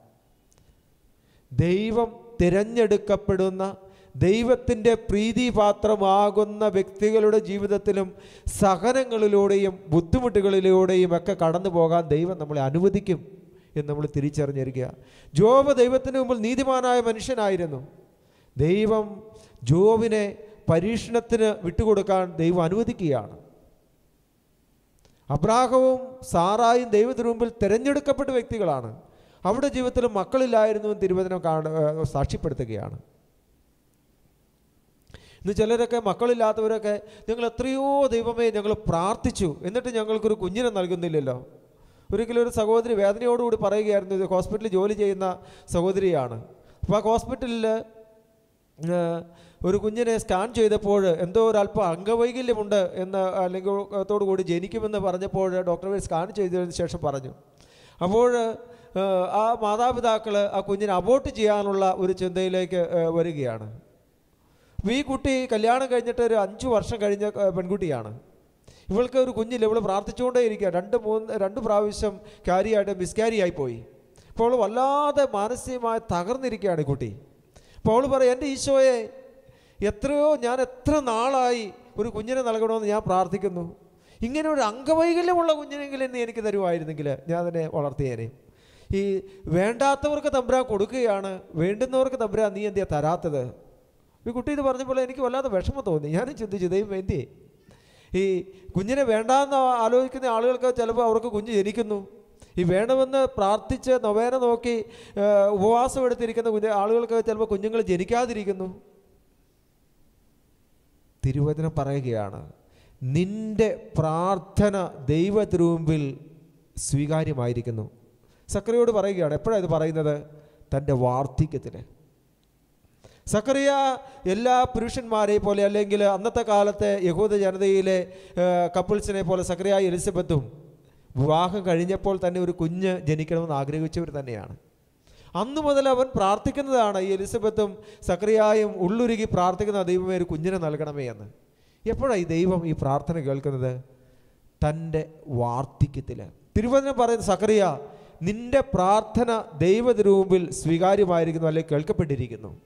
ദൈവം തിരഞ്ഞെടുക്കപ്പെടുന്ന ദൈവത്തിന്റെ പ്രീതിപാത്രമാകുന്ന വ്യക്തികളുടെ ജീവിതത്തിലും സഹനങ്ങളിലൂടെയും ബുദ്ധിമുട്ടുകളിലൂടെയും ഒക്കെ കടന്നു പോകാൻ ദൈവം നമ്മളെ അനുവദിക്കും എന്ന് നമ്മൾ തിരിച്ചറിഞ്ഞിരിക്കുക. ജോബ് ദൈവത്തിന് മുമ്പിൽ നീതിമാനായ മനുഷ്യനായിരുന്നു. ദൈവം ജോബിനെ പരീക്ഷണത്തിന് വിട്ടുകൊടുക്കാൻ ദൈവം അനുവദിക്കുകയാണ്. അബ്രാഹവും സാറായും ദൈവത്തിന് മുമ്പിൽ തിരഞ്ഞെടുക്കപ്പെട്ട വ്യക്തികളാണ്. അവരുടെ ജീവിതത്തിൽ മക്കളില്ലായിരുന്നു എന്ന് തിരുവചനം കാണ സാക്ഷ്യപ്പെടുത്തുകയാണ്. ഇന്ന് ചിലരൊക്കെ മക്കളില്ലാത്തവരൊക്കെ ഞങ്ങൾ എത്രയോ ദൈവമേ ഞങ്ങൾ പ്രാർത്ഥിച്ചു എന്നിട്ട് ഞങ്ങൾക്കൊരു കുഞ്ഞിനെ നൽകുന്നില്ലല്ലോ. ഒരിക്കലും ഒരു സഹോദരി വേദനയോടുകൂടി പറയുകയായിരുന്നു ഇത് ഹോസ്പിറ്റലിൽ ജോലി ചെയ്യുന്ന സഹോദരിയാണ്. അപ്പോൾ ആ ഹോസ്പിറ്റലിൽ ഒരു കുഞ്ഞിനെ സ്കാൻ ചെയ്തപ്പോൾ എന്തോ ഒരു അല്പം അംഗവൈകല്യമുണ്ട് എന്ന് അല്ലെങ്കിൽ അതോടുകൂടി ജനിക്കുമെന്ന് പറഞ്ഞപ്പോൾ ഡോക്ടർ സ്കാൻ ചെയ്തതിന് ശേഷം പറഞ്ഞു. അപ്പോൾ ആ മാതാപിതാക്കൾ ആ കുഞ്ഞിനെ അബോട്ട് ചെയ്യാനുള്ള ഒരു ചിന്തയിലേക്ക് വരികയാണ്. അപ്പോൾ ഈ കുട്ടി കല്യാണം കഴിഞ്ഞിട്ട് ഒരു അഞ്ച് വർഷം കഴിഞ്ഞ പെൺകുട്ടിയാണ്. ഇവൾക്ക് ഒരു കുഞ്ഞില്ല ഇവൾ പ്രാർത്ഥിച്ചുകൊണ്ടേ ഇരിക്കുക. രണ്ട് മൂന്ന് രണ്ട് പ്രാവശ്യം ക്യാരിയായിട്ട് മിസ്കാരി ആയിപ്പോയി അപ്പോൾ അവൾ വല്ലാതെ മാനസികമായി തകർന്നിരിക്കുകയാണ് ഈ കുട്ടി. അപ്പോൾ അവൾ പറയും എന്റെ ഈശോയെ എത്രയോ ഞാൻ എത്ര നാളായി ഒരു കുഞ്ഞിനെ നൽകണമെന്ന് ഞാൻ പ്രാർത്ഥിക്കുന്നു. ഇങ്ങനെ ഒരു അംഗവൈകല്യമുള്ള കുഞ്ഞിനെങ്കിലും എനിക്ക് തരുമായിരുന്നെങ്കിൽ ഞാൻ അതിനെ വളർത്തിയേനെ. ഈ വേണ്ടാത്തവർക്ക് തമ്പുരാ കൊടുക്കുകയാണ് വേണ്ടുന്നവർക്ക് തമ്പുരാ നീ എന്തിയാ തരാത്തത്? ഈ കുട്ടി ഇത് പറഞ്ഞപ്പോൾ എനിക്ക് വല്ലാതെ വിഷമം തോന്നി. ഞാനും ചിന്തിച്ചു ദൈവം എന്തിയെ? ഈ കുഞ്ഞിനെ വേണ്ടാന്ന് ആലോചിക്കുന്ന ആളുകൾക്ക് ചിലപ്പോൾ അവർക്ക് കുഞ്ഞ് ജനിക്കുന്നു. ഈ വേണമെന്ന് പ്രാർത്ഥിച്ച് നൊവേന നോക്കി ഉപവാസം എടുത്തിരിക്കുന്ന കുഞ്ഞ് ആളുകൾക്ക് ചിലപ്പോൾ കുഞ്ഞുങ്ങൾ ജനിക്കാതിരിക്കുന്നു. തിരുവചനം പറയുകയാണ് നിന്റെ പ്രാർത്ഥന ദൈവത്തിരുമ്പിൽ സ്വീകാര്യമായിരിക്കുന്നു. സക്കറിയോട് പറയുകയാണ് എപ്പോഴാണ് ഇത് പറയുന്നത്? തന്റെ വാർദ്ധക്യത്തിന്. സക്കറിയ എല്ലാ പുരുഷന്മാരെ പോലെ അല്ലെങ്കിൽ അന്നത്തെ കാലത്തെ യഹൂദ ജനതയിലെ കപ്പിൾസിനെ പോലെ സക്കറിയ എലിസബത്തും വിവാഹം കഴിഞ്ഞപ്പോൾ തന്നെ ഒരു കുഞ്ഞ് ജനിക്കണമെന്ന് ആഗ്രഹിച്ചവർ തന്നെയാണ്. അന്നു മുതൽ അവൻ പ്രാർത്ഥിക്കുന്നതാണ് ഈ എലിസബത്തും സക്രിയായും ഉള്ളുരുകി പ്രാർത്ഥിക്കുന്ന ദൈവമേ ഒരു കുഞ്ഞിനെ നൽകണമേ എന്ന്. എപ്പോഴാണ് ഈ ദൈവം ഈ പ്രാർത്ഥന കേൾക്കുന്നത്? തന്റെ വാർദ്ധക്യത്തിൽ തിരുവചനം പറയുന്ന സക്രിയ നിന്റെ പ്രാർത്ഥന ദൈവത്തിനു മുമ്പിൽ സ്വീകാര്യമായിരിക്കുന്നു അല്ലെങ്കിൽ കേൾക്കപ്പെട്ടിരിക്കുന്നു.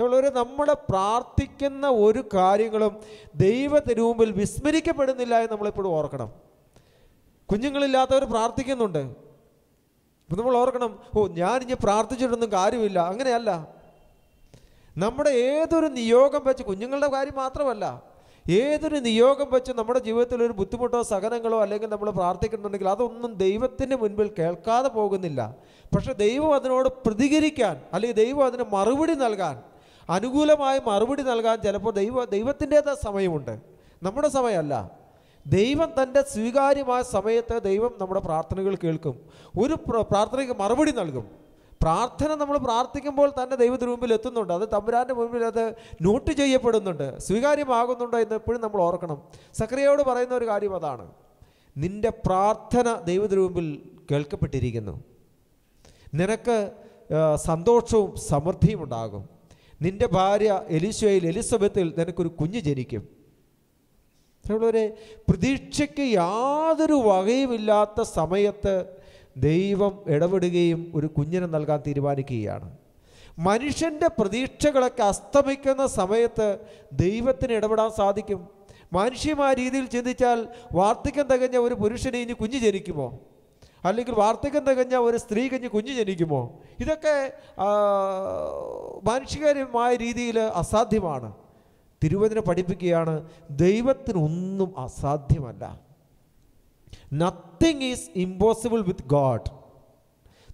നമ്മളൊരു നമ്മൾ പ്രാർത്ഥിക്കുന്ന ഒരു കാര്യങ്ങളും ദൈവത്തിനു മുമ്പിൽ വിസ്മരിക്കപ്പെടുന്നില്ല എന്ന് നമ്മളെപ്പോഴും ഓർക്കണം. കുഞ്ഞുങ്ങളില്ലാത്തവർ പ്രാർത്ഥിക്കുന്നുണ്ട്. അപ്പം നമ്മൾ ഓർക്കണം ഓ ഞാൻ ഇനി പ്രാർത്ഥിച്ചിട്ടൊന്നും കാര്യമില്ല. അങ്ങനെയല്ല. നമ്മുടെ ഏതൊരു നിയോഗം വെച്ച് കുഞ്ഞുങ്ങളുടെ കാര്യം മാത്രമല്ല. ഏതൊരു നിയോഗം വെച്ച് നമ്മുടെ ജീവിതത്തിൽ ഒരു ബുദ്ധിമുട്ടോ സഹനങ്ങളോ അല്ലെങ്കിൽ നമ്മൾ പ്രാർത്ഥിക്കുന്നുണ്ടെങ്കിൽ അതൊന്നും ദൈവത്തിന്റെ മുൻപിൽ കേൾക്കാതെ പോകുന്നില്ല. പക്ഷെ ദൈവം അതിനോട് പ്രതികരിക്കാൻ അല്ലെങ്കിൽ ദൈവം അതിന് മറുപടി നൽകാൻ അനുകൂലമായി മറുപടി നൽകാൻ ചിലപ്പോൾ ദൈവ ദൈവത്തിന്റേതായ സമയമുണ്ട്. നമ്മുടെ സമയമല്ല. ദൈവം തന്റെ സ്വീകാര്യമായ സമയത്ത് ദൈവം നമ്മുടെ പ്രാർത്ഥനകൾ കേൾക്കും. ഒരു പ്രാർത്ഥനയ്ക്ക് മറുപടി നൽകും. പ്രാർത്ഥന നമ്മൾ പ്രാർത്ഥിക്കുമ്പോൾ തന്നെ ദൈവത്തിന് മുമ്പിൽ എത്തുന്നുണ്ട്. അത് തമ്പുരാന്റെ മുമ്പിൽ അത് നോട്ട് ചെയ്യപ്പെടുന്നുണ്ട്. സ്വീകാര്യമാകുന്നുണ്ടോ എന്ന് എപ്പോഴും നമ്മൾ ഓർക്കണം. സക്രിയയോട് പറയുന്ന ഒരു കാര്യം അതാണ്. നിന്റെ പ്രാർത്ഥന ദൈവത്തിന് മുമ്പിൽ കേൾക്കപ്പെട്ടിരിക്കുന്നു. നിനക്ക് സന്തോഷവും സമൃദ്ധിയും ഉണ്ടാകും. നിന്റെ ഭാര്യ എലിശയിൽ എലിസബത്തിൽ നിനക്കൊരു കുഞ്ഞ് ജനിക്കും. പ്രതീക്ഷയ്ക്ക് യാതൊരു വകയുമില്ലാത്ത സമയത്ത് ദൈവം ഇടപെടുകയും ഒരു കുഞ്ഞിനെ നൽകാൻ തീരുമാനിക്കുകയാണ്. മനുഷ്യന്റെ പ്രതീക്ഷകളൊക്കെ അസ്തമിക്കുന്ന സമയത്ത് ദൈവത്തിന് ഇടപെടാൻ സാധിക്കും. മാനുഷ്യമായ രീതിയിൽ ചിന്തിച്ചാൽ വാർദ്ധക്യം തികഞ്ഞ ഒരു പുരുഷന് ഇനി കുഞ്ഞ് ജനിക്കുമോ? അല്ലെങ്കിൽ വാർദ്ധക്യം തികഞ്ഞ ഒരു സ്ത്രീ കഞ്ഞ് കുഞ്ഞ് ജനിക്കുമോ? ഇതൊക്കെ മാനുഷികമായ രീതിയിൽ അസാധ്യമാണ്. തിരുവചന പഠിപ്പിക്കുകയാണ് ദൈവത്തിനൊന്നും അസാധ്യമല്ല. Nothing is impossible with God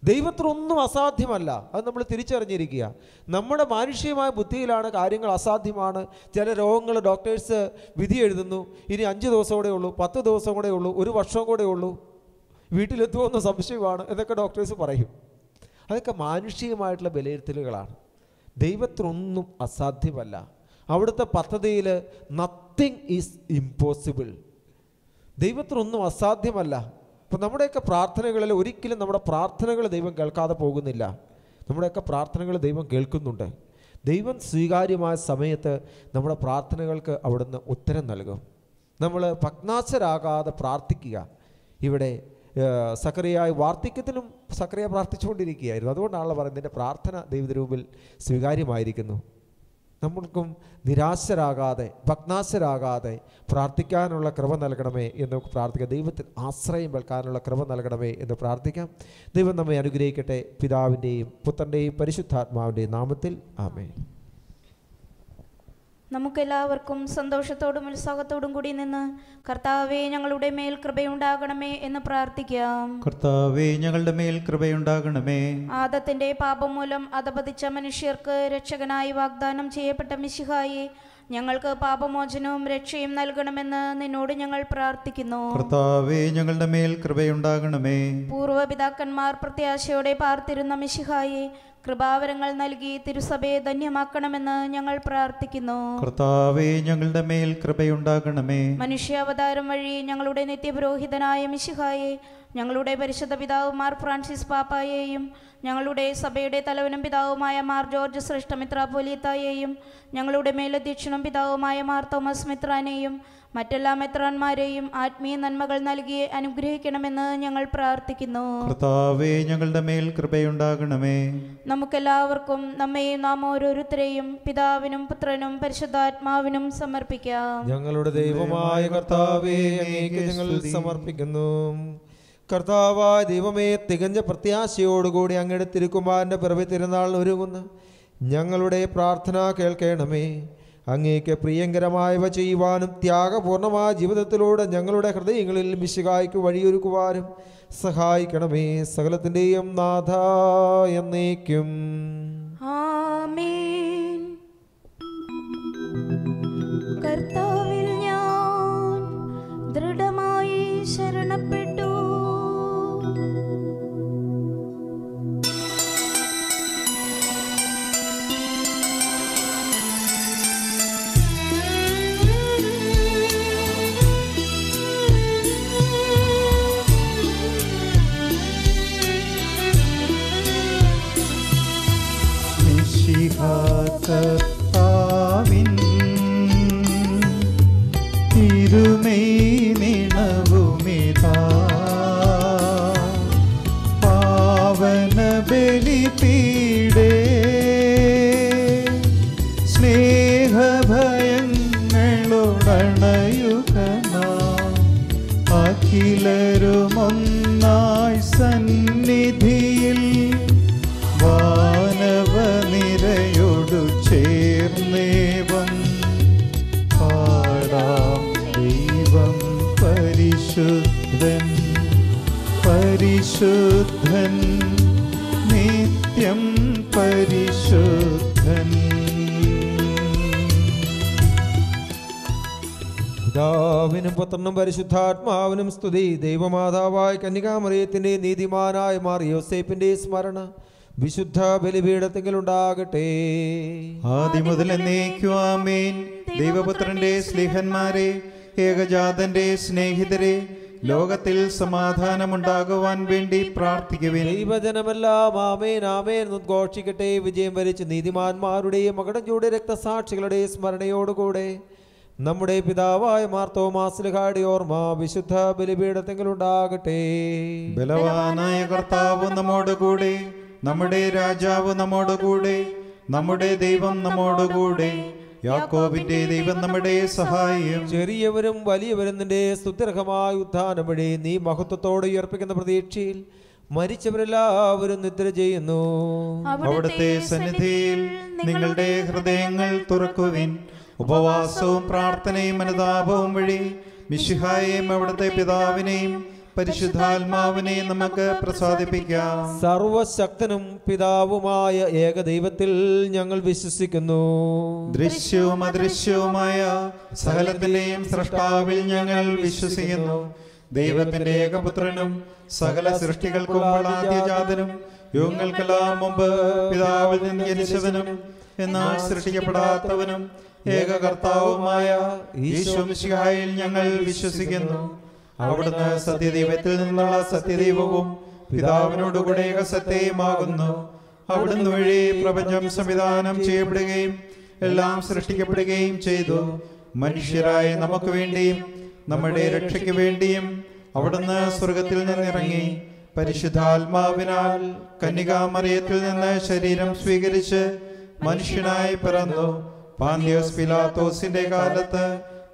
ദൈവത്തിനൊന്നും അസാധ്യമല്ല. അത് നമ്മൾ തിരിച്ചറിഞ്ഞിരിക്കുക. നമ്മുടെ മാനുഷികമായ ബുദ്ധിയിലാണ് കാര്യങ്ങൾ അസാധ്യമാണ്. ചില രോഗങ്ങൾ ഡോക്ടേഴ്സ് വിധി എഴുതുന്നു. ഇനി അഞ്ച് ദിവസം കൂടെ ഉള്ളൂ പത്ത് ദിവസം കൂടെ ഉള്ളൂ ഒരു വർഷം കൂടെ ഉള്ളൂ. വീട്ടിലെത്തുമെന്ന സംശയമാണ് എന്നൊക്കെ ഡോക്ടേഴ്സ് പറയും. അതൊക്കെ മാനുഷികമായിട്ടുള്ള വിലയിരുത്തലുകളാണ്. ദൈവത്തിനൊന്നും അസാധ്യമല്ല. അവിടുത്തെ പദ്ധതിയിൽ നത്തിങ് ഈസ് ഇമ്പോസിബിൾ ദൈവത്തിനൊന്നും അസാധ്യമല്ല. അപ്പം നമ്മുടെയൊക്കെ പ്രാർത്ഥനകളിൽ ഒരിക്കലും നമ്മുടെ പ്രാർത്ഥനകൾ ദൈവം കേൾക്കാതെ പോകുന്നില്ല. നമ്മുടെയൊക്കെ പ്രാർത്ഥനകൾ ദൈവം കേൾക്കുന്നുണ്ട്. ദൈവം സ്വീകാര്യമായ സമയത്ത് നമ്മുടെ പ്രാർത്ഥനകൾക്ക് അവിടുന്ന് ഉത്തരം നൽകും. നമ്മൾ ഭഗ്നാശരാകാതെ പ്രാർത്ഥിക്കുക. ഇവിടെ സക്കറിയായ വാർദ്ധക്യത്തിലും സക്കറിയ പ്രാർത്ഥിച്ചുകൊണ്ടിരിക്കുകയായിരുന്നു. അതുകൊണ്ടാണല്ലോ പറയുന്നത് എന്റെ പ്രാർത്ഥന ദൈവരൂപിൽ സ്വീകാര്യമായിരിക്കുന്നു. നമ്മൾക്കും നിരാശരാകാതെ ഭഗ്നാശരാകാതെ പ്രാർത്ഥിക്കാനുള്ള കൃപ നൽകണമേ എന്ന് പ്രാർത്ഥിക്കാം. ദൈവത്തിൽ ആശ്രയം വെൽക്കാനുള്ള കൃപ നൽകണമേ എന്ന് പ്രാർത്ഥിക്കാം. ദൈവം നമ്മെ അനുഗ്രഹിക്കട്ടെ. പിതാവിന്റെയും പുത്രന്റെയും പരിശുദ്ധാത്മാവിന്റെയും നാമത്തിൽ ആമേ നമുക്കെല്ലാവർക്കും സന്തോഷത്തോടും ഉത്സാഹത്തോടും കൂടി നിന്ന് കർത്താവെ ഞങ്ങളുടെ മേൽ കൃപയുണ്ടാകണമേ എന്ന് പ്രാർത്ഥിക്കാം. കർത്താവേ ഞങ്ങളുടെ മേൽ കൃപയുണ്ടാകണമേ. ആദത്തിന്റെ പാപം മൂലം അധപതിച്ച മനുഷ്യർക്ക് രക്ഷകനായി വാഗ്ദാനം ചെയ്യപ്പെട്ട മിശിഹായി ഞങ്ങൾക്ക് പാപമോചനവും രക്ഷയും നൽകണമെന്ന് നിന്നോട് ഞങ്ങൾ പ്രാർത്ഥിക്കുന്നു. കർത്താവേ ഞങ്ങളുടെ മേൽ കൃപയുണ്ടാകണമേ. പൂർവപിതാക്കന്മാർ പ്രത്യാശയോടെ പാർത്തിരുന്ന മിശിഹായി കൃപാവരങ്ങൾ നൽകി തിരുസഭയെ ധന്യമാക്കണമെന്ന് ഞങ്ങൾ പ്രാർത്ഥിക്കുന്നു. കർത്താവേ ഞങ്ങളുടെ മേൽ കൃപയുണ്ടാകണമേ. മനുഷ്യാവതാരം വഴി ഞങ്ങളുടെ നിത്യപുരോഹിതനായ മിശിഹായെ ഞങ്ങളുടെ പരിശുദ്ധ പിതാവ് മാർ ഫ്രാൻസിസ് പാപ്പായെയും ഞങ്ങളുടെ സഭയുടെ തലവനും പിതാവുമായ മാർ ജോർജ് ശ്രേഷ്ഠ മിത്രാപോലീത്തായെയും ഞങ്ങളുടെ മേലധ്യക്ഷനും പിതാവുമായ മാർ തോമസ് മിത്രാനെയും മറ്റെല്ലാ മെത്രാന്മാരെയും ആത്മീയ നന്മകൾ നൽകി അനുഗ്രഹിക്കണമെന്ന് ഞങ്ങൾ പ്രാർത്ഥിക്കുന്നു. കർത്താവേ ഞങ്ങളുടെ മേൽ കൃപയുണ്ടാകണമേ. നമുക്കെല്ലാവർക്കും നമ്മയും നാം ഓരോരുത്തരെയും പിതാവിനും പുത്രനും പരിശുദ്ധാത്മാവിനും സമർപ്പിക്കാം. ഞങ്ങളുടെ ദൈവമായ കർത്താവേ ഞങ്ങൾ സമർപ്പിക്കുന്നു. കർത്താവായ ദൈവമേ തികഞ്ഞ പ്രത്യാശയോടുകൂടി അങ്ങയുടെ തിരുക്കുമാരന്റെ പിറവി തിരുനാൾ ഒരുങ്ങുന്ന. ഞങ്ങളുടെ പ്രാർത്ഥന കേൾക്കണമേ. അങ്ങേക്ക് പ്രിയങ്കരമായവ ചെയ്യുവാനും ത്യാഗപൂർണമായ ജീവിതത്തിലൂടെ ഞങ്ങളുടെ ഹൃദയങ്ങളിൽ മിശികായ്ക്ക് വഴിയൊരുക്കുവാനും സഹായിക്കണമേ. സകലത്തിന്റെയും നാഥ എന്നേക്കും. കർത്താവിൽ ഞാൻ ദൃഢമായി ശരണപ്പെട്ടു കർത്താവിൻ തിരുമൈ നിണവുമിതാ പാവന ബലിപീഡേ സ്നേഹഭയങ്ങളുടണയുക നാം. അഖിലരുമൊന്നായി പരിശുദ്ധൻ നിത്യം പരിശുദ്ധൻ. പിതാവിനും പുത്രനും പരിശുദ്ധാത്മാവിനും സ്തുതി. ദൈവമാതാവായ കന്യകാമറിയത്തിന്റെ നീതിമാനായ മാർ യോസേപ്പിന്റെ സ്മരണ വിശുദ്ധ ബലിപീഠത്തിലുണ്ടാകട്ടെ ആദ്യം മുതൽ എന്നേക്കുവാമേൻ ദൈവപുത്രന്റെ സ്നേഹന്മാരെ ഏകജാതന്റെ സ്നേഹിതരെ ലോകത്തിൽ സമാധാനമുണ്ടാകുവാൻ വേണ്ടി പ്രാർത്ഥിക്കുവിൻ. ദൈവജനമെല്ലാം ആമേൻ ആമേൻ ഉദ്ഘോഷിക്കട്ടെ. വിജയം വരിച്ച് നീതിമാന്മാരുടെയും മകടഞ്ചൂടെ രക്തസാക്ഷികളുടെ സ്മരണയോടുകൂടെ നമ്മുടെ പിതാവായ മാർത്തോമാസ്ലിഹായുടെ ഓർമ്മ വിശുദ്ധ ബലിപീഠത്തെങ്കിലുണ്ടാകട്ടെ. ബലവാനായ കർത്താവ് നമ്മോടുകൂടെ നമ്മുടെ രാജാവ് നമ്മോടുകൂടെ നമ്മുടെ ദൈവം നമ്മോടുകൂടെ യാക്കോബിന്റെ ദൈവം നമ്മുടെ സഹായം. ചെറിയവരും വലിയവരും നിന്റെ സ്തുത്യർഹമായ ഉത്ഥാനം വഴി നീ മഹത്വത്തോടെ ഉയർപ്പിക്കുന്ന പ്രതീക്ഷയിൽ മരിച്ചവരെല്ലാവരും നിദ്ര ചെയ്യുന്നു. അവിടുത്തെ സന്നിധിയിൽ നിങ്ങളുടെ ഹൃദയങ്ങൾ തുറക്കുവിൻ. ഉപവാസവും പ്രാർത്ഥനയും അനുതാപവും വഴി മിശിഹായെയും അവിടുത്തെ പിതാവിനെയും പരിശുദ്ധാത്മാവിനെയും നമുക്ക് പ്രസാദിപ്പിക്കാം. സർവശക്തനും പിതാവുമായ ഏകദൈവത്തിൽ ഞങ്ങൾ വിശ്വസിക്കുന്നു. ദൃശ്യവും അദൃശ്യവുമായ സകലത്തിലെയും സൃഷ്ടാവിൽ ഞങ്ങൾ വിശ്വസിക്കുന്നു. ദൈവത്തിന്റെ ഏകപുത്രനും സകല സൃഷ്ടികൾക്കും ആദ്യജാതനും യുഗങ്ങൾക്കെല്ലാം മുമ്പ് പിതാവിൽ നിന്ന് ജനിച്ചവനും എന്നാൽ സൃഷ്ടിക്കപ്പെടാത്തവനും ഏക കർത്താവുമായ ഈശ്വമിശിഹായിൽ ഞങ്ങൾ വിശ്വസിക്കുന്നു. അവിടുന്ന് സത്യദൈവത്തിൽ നിന്നുള്ള സത്യദൈവവും പിതാവിനോടുകൂടെ ഏക സത്യമാകുന്നു. അവിടുന്ന് വഴി പ്രപഞ്ചം സംവിധാനം ചെയ്യപ്പെടുകയും എല്ലാം സൃഷ്ടിക്കപ്പെടുകയും ചെയ്തു. മനുഷ്യരായ നമുക്ക് വേണ്ടിയും നമ്മുടെ രക്ഷയ്ക്ക് വേണ്ടിയും അവിടുന്ന് സ്വർഗത്തിൽ നിന്നിറങ്ങി പരിശുദ്ധാത്മാവിനാൽ കന്യകാമറിയത്തിൽ നിന്ന് ശരീരം സ്വീകരിച്ച് മനുഷ്യനായി പിറന്നു. പാന്തിയോസ് പിലാത്തോസിന്റെ കാലത്ത്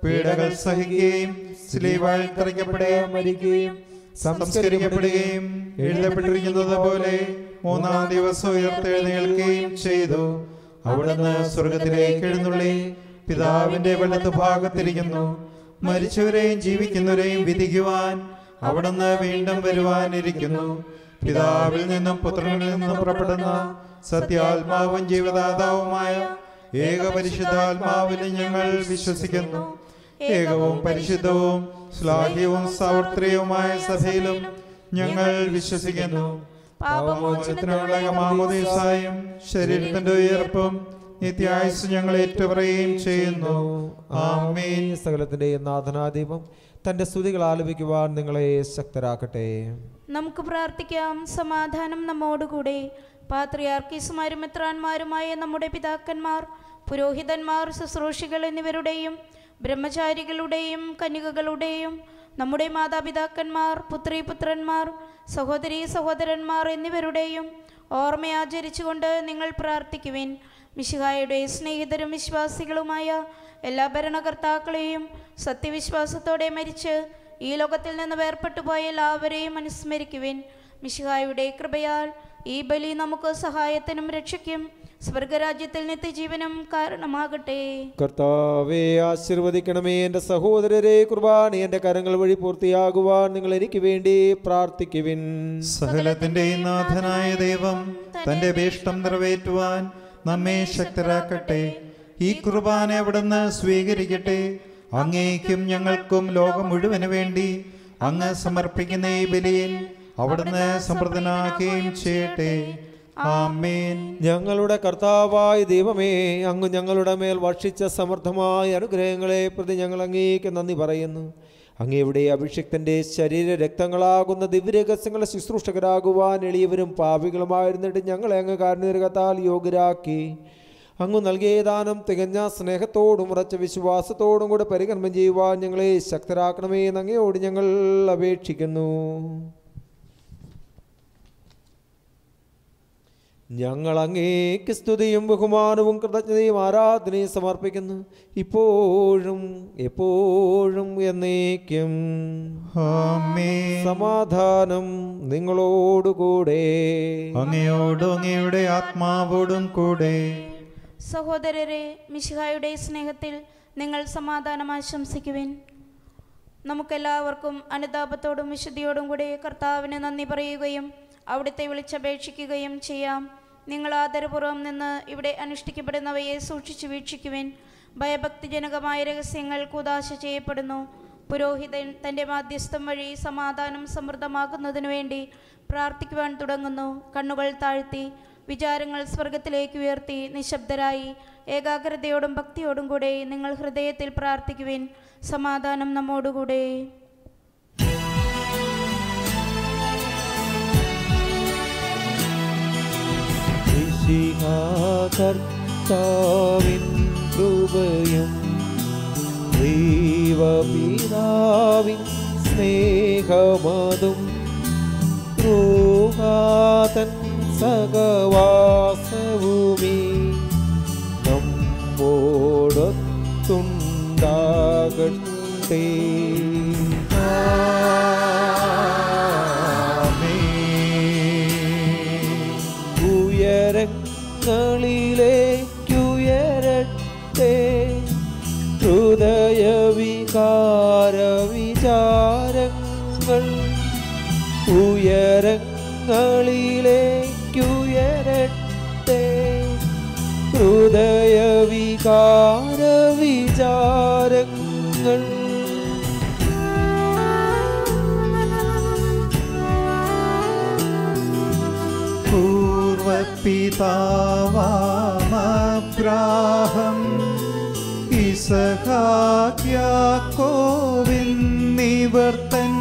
പീഡകൾ സഹിക്കുകയും സ്ലീവായിൽ തറയ്ക്കപ്പെടുകയും മരിക്കുകയും സംസ്കരിക്കപ്പെടുകയും എഴുതപ്പെട്ടിരിക്കുന്നത് പോലെ മൂന്നാം ദിവസം ഉയർത്തെഴുന്നേൽക്കുകയും ചെയ്തു. അവിടുന്ന് സ്വർഗത്തിലേക്ക് എഴുന്നള്ളി പിതാവിന്റെ വലത്ത് ഭാഗത്തിരിക്കുന്നു. മരിച്ചവരെയും ജീവിക്കുന്നവരെയും വിധിക്കുവാൻ അവിടുന്ന് വീണ്ടും വരുവാനിരിക്കുന്നു. പിതാവിൽ നിന്നും പുത്രനിൽ നിന്നും പുറപ്പെടുന്ന സത്യാത്മാവും ജീവദാതാവുമായ ഏകപരിശുദ്ധാത്മാവിനെ ഞങ്ങൾ വിശ്വസിക്കുന്നു. ഏകവും പരിശുദ്ധവും ശ്ലാഘ്യവും സൗത്രിയവുമായ സഭയിലും ഞങ്ങൾ വിശ്വസിക്കുന്നു. പാപമോചനത്തിനുള്ള മാമോദീസായും ശരീരത്തിന്റെ ഉയർപ്പും നിത്യായുസ് ഞങ്ങൾ ഏറ്റുപറയുകയും ചെയ്യുന്നു. ആമീൻ. ഈ സകലത്തിന്റെയും നാഥനാദീപം തന്റെ സ്തുതികൾ ആലപിക്കുവാൻ നിങ്ങളെ ശക്തരാക്കട്ടെ. നമുക്ക് പ്രാർത്ഥിക്കാം. സമാധാനം നമ്മോടുകൂടെ. പാത്രിയാർക്കീസുമാരും മെത്രാന്മാരുമായ നമ്മുടെ പിതാക്കന്മാർ പുരോഹിതന്മാർ ശുശ്രൂഷികൾ എന്നിവരുടെയും ബ്രഹ്മചാരികളുടെയും കന്യകകളുടെയും നമ്മുടെ മാതാപിതാക്കന്മാർ പുത്രി പുത്രന്മാർ സഹോദരി സഹോദരന്മാർ എന്നിവരുടെയും ഓർമ്മയാചരിച്ചുകൊണ്ട് നിങ്ങൾ പ്രാർത്ഥിക്കുവിൻ. മിശിഹായുടെ സ്നേഹിതരും വിശ്വാസികളുമായ എല്ലാ ഭരണകർത്താക്കളെയും സത്യവിശ്വാസത്തോടെ മരിച്ച് ഈ ലോകത്തിൽ നിന്ന് വേർപെട്ടു പോയ എല്ലാവരെയും അനുസ്മരിക്കുവിൻ. മിശിഹായുടെ കൃപയാൽ ഈ ബലി നമുക്ക് സഹായത്തിനും രക്ഷയ്ക്കും സ്വർഗരാജ്യത്തിൽ നിത്യജീവനം കാരണമാകട്ടെ. കർത്താവെ ആശീർവദിക്കണമേ എന്റെ സഹോദരരെ കുർബാന എന്റെ കരങ്ങൾ വഴി പൂർത്തിയാകുവാൻ നിങ്ങൾ എനിക്ക് വേണ്ടി പ്രാർത്ഥിക്കുവിൻ. സകലത്തിന്റെ നാഥനായ ദൈവം തന്റെ അഭീഷ്ടം നിറവേറ്റുവാൻ നമ്മെ ശക്തരാക്കട്ടെ. ഈ കുർബാന അവിടുന്ന് സ്വീകരിക്കട്ടെ. അങ്ങേക്കും ഞങ്ങൾക്കും ലോകം മുഴുവൻ വേണ്ടി അങ്ങ് സമർപ്പിക്കുന്ന ഈ ബലിയിൽ അവിടുന്ന് സമൃദ്ധനാക്കുകയും ചെയ്യട്ടെ. ഞങ്ങളുടെ കർത്താവായ ദൈവമേ അങ്ങ് ഞങ്ങളുടെ മേൽ വർഷിച്ച സമർത്ഥമായ അനുഗ്രഹങ്ങളെ പ്രതി ഞങ്ങൾ അങ്ങേക്ക് നന്ദി പറയുന്നു. അങ്ങയുടെ അഭിഷിക്തന്റെ ശരീര രക്തങ്ങളാകുന്ന ദിവ്യരഹസ്യങ്ങളെ ശുശ്രൂഷകരാകുവാൻ എളിയവരും പാപികളുമായിരുന്നിട്ട് ഞങ്ങളെ അങ്ങ് കാരണകത്താൽ യോഗ്യരാക്കി. അങ്ങ് നൽകിയ ദാനം തികഞ്ഞ സ്നേഹത്തോടും ഉറച്ച വിശ്വാസത്തോടും കൂടെ പരികർമ്മം ചെയ്യുവാൻ ഞങ്ങളെ ശക്തരാക്കണമേ എന്ന് അങ്ങയോട് ഞങ്ങൾ അപേക്ഷിക്കുന്നു. ഞങ്ങൾ അങ്ങേക്ക് സ്തുതിയും ബഹുമാനവും കൃതജ്ഞതയും ആരാധനയും സമർപ്പിക്കുന്നു. ഇപ്പോഴും എപ്പോഴും എന്നേക്കും. ആമേൻ. സമാധാനം നിങ്ങളോടുകൂടെ. അങ്ങയോടും അങ്ങയുടെ ആത്മാവോടും കൂടെ. സഹോദരരെ മിശിഹായുടെ സ്നേഹത്തിൽ നിങ്ങൾ സമാധാനം ആശംസിക്കുവിൻ. നമുക്കെല്ലാവർക്കും അനുതാപത്തോടും വിശുദ്ധിയോടും കൂടെ കർത്താവിന് നന്ദി പറയുകയും അവിടുത്തെ വിളിച്ചപേക്ഷിക്കുകയും ചെയ്യാം. നിങ്ങൾ ആദരപൂർവം നിന്ന് ഇവിടെ അനുഷ്ഠിക്കപ്പെടുന്നവയെ സൂക്ഷിച്ചു വീക്ഷിക്കുവിൻ. ഭയഭക്തിജനകമായ രഹസ്യങ്ങൾ കുദാശ ചെയ്യപ്പെടുന്നു. പുരോഹിതൻ തന്റെ മാധ്യസ്ഥം വഴി സമാധാനം സമൃദ്ധമാക്കുന്നതിനു വേണ്ടി പ്രാർത്ഥിക്കുവാൻ തുടങ്ങുന്നു. കണ്ണുകൾ താഴ്ത്തി വിചാരങ്ങൾ സ്വർഗത്തിലേക്ക് ഉയർത്തി നിശബ്ദരായി ഏകാഗ്രതയോടും ഭക്തിയോടും കൂടെ നിങ്ങൾ ഹൃദയത്തിൽ പ്രാർത്ഥിക്കുവിൻ. സമാധാനം നമ്മോടുകൂടെ. കർത്താവിൻ കൃപയും ദൈവപിതാവിൻ സ്നേഹമതും ൂഹാതൻ സഹവാസവുമീ നമ്മോടൊത്തുണ്ടാകട്ടെ. ഉയരങ്ങളിലേക്കുയരട്ടെ ഹൃദയവികാര വിചാരങ്ങൾ പൂർവപിതാവാമബ്രാഹം ഇസഹാക്യാക്കോവിന്നിവർത്തൻ ദൈവമേ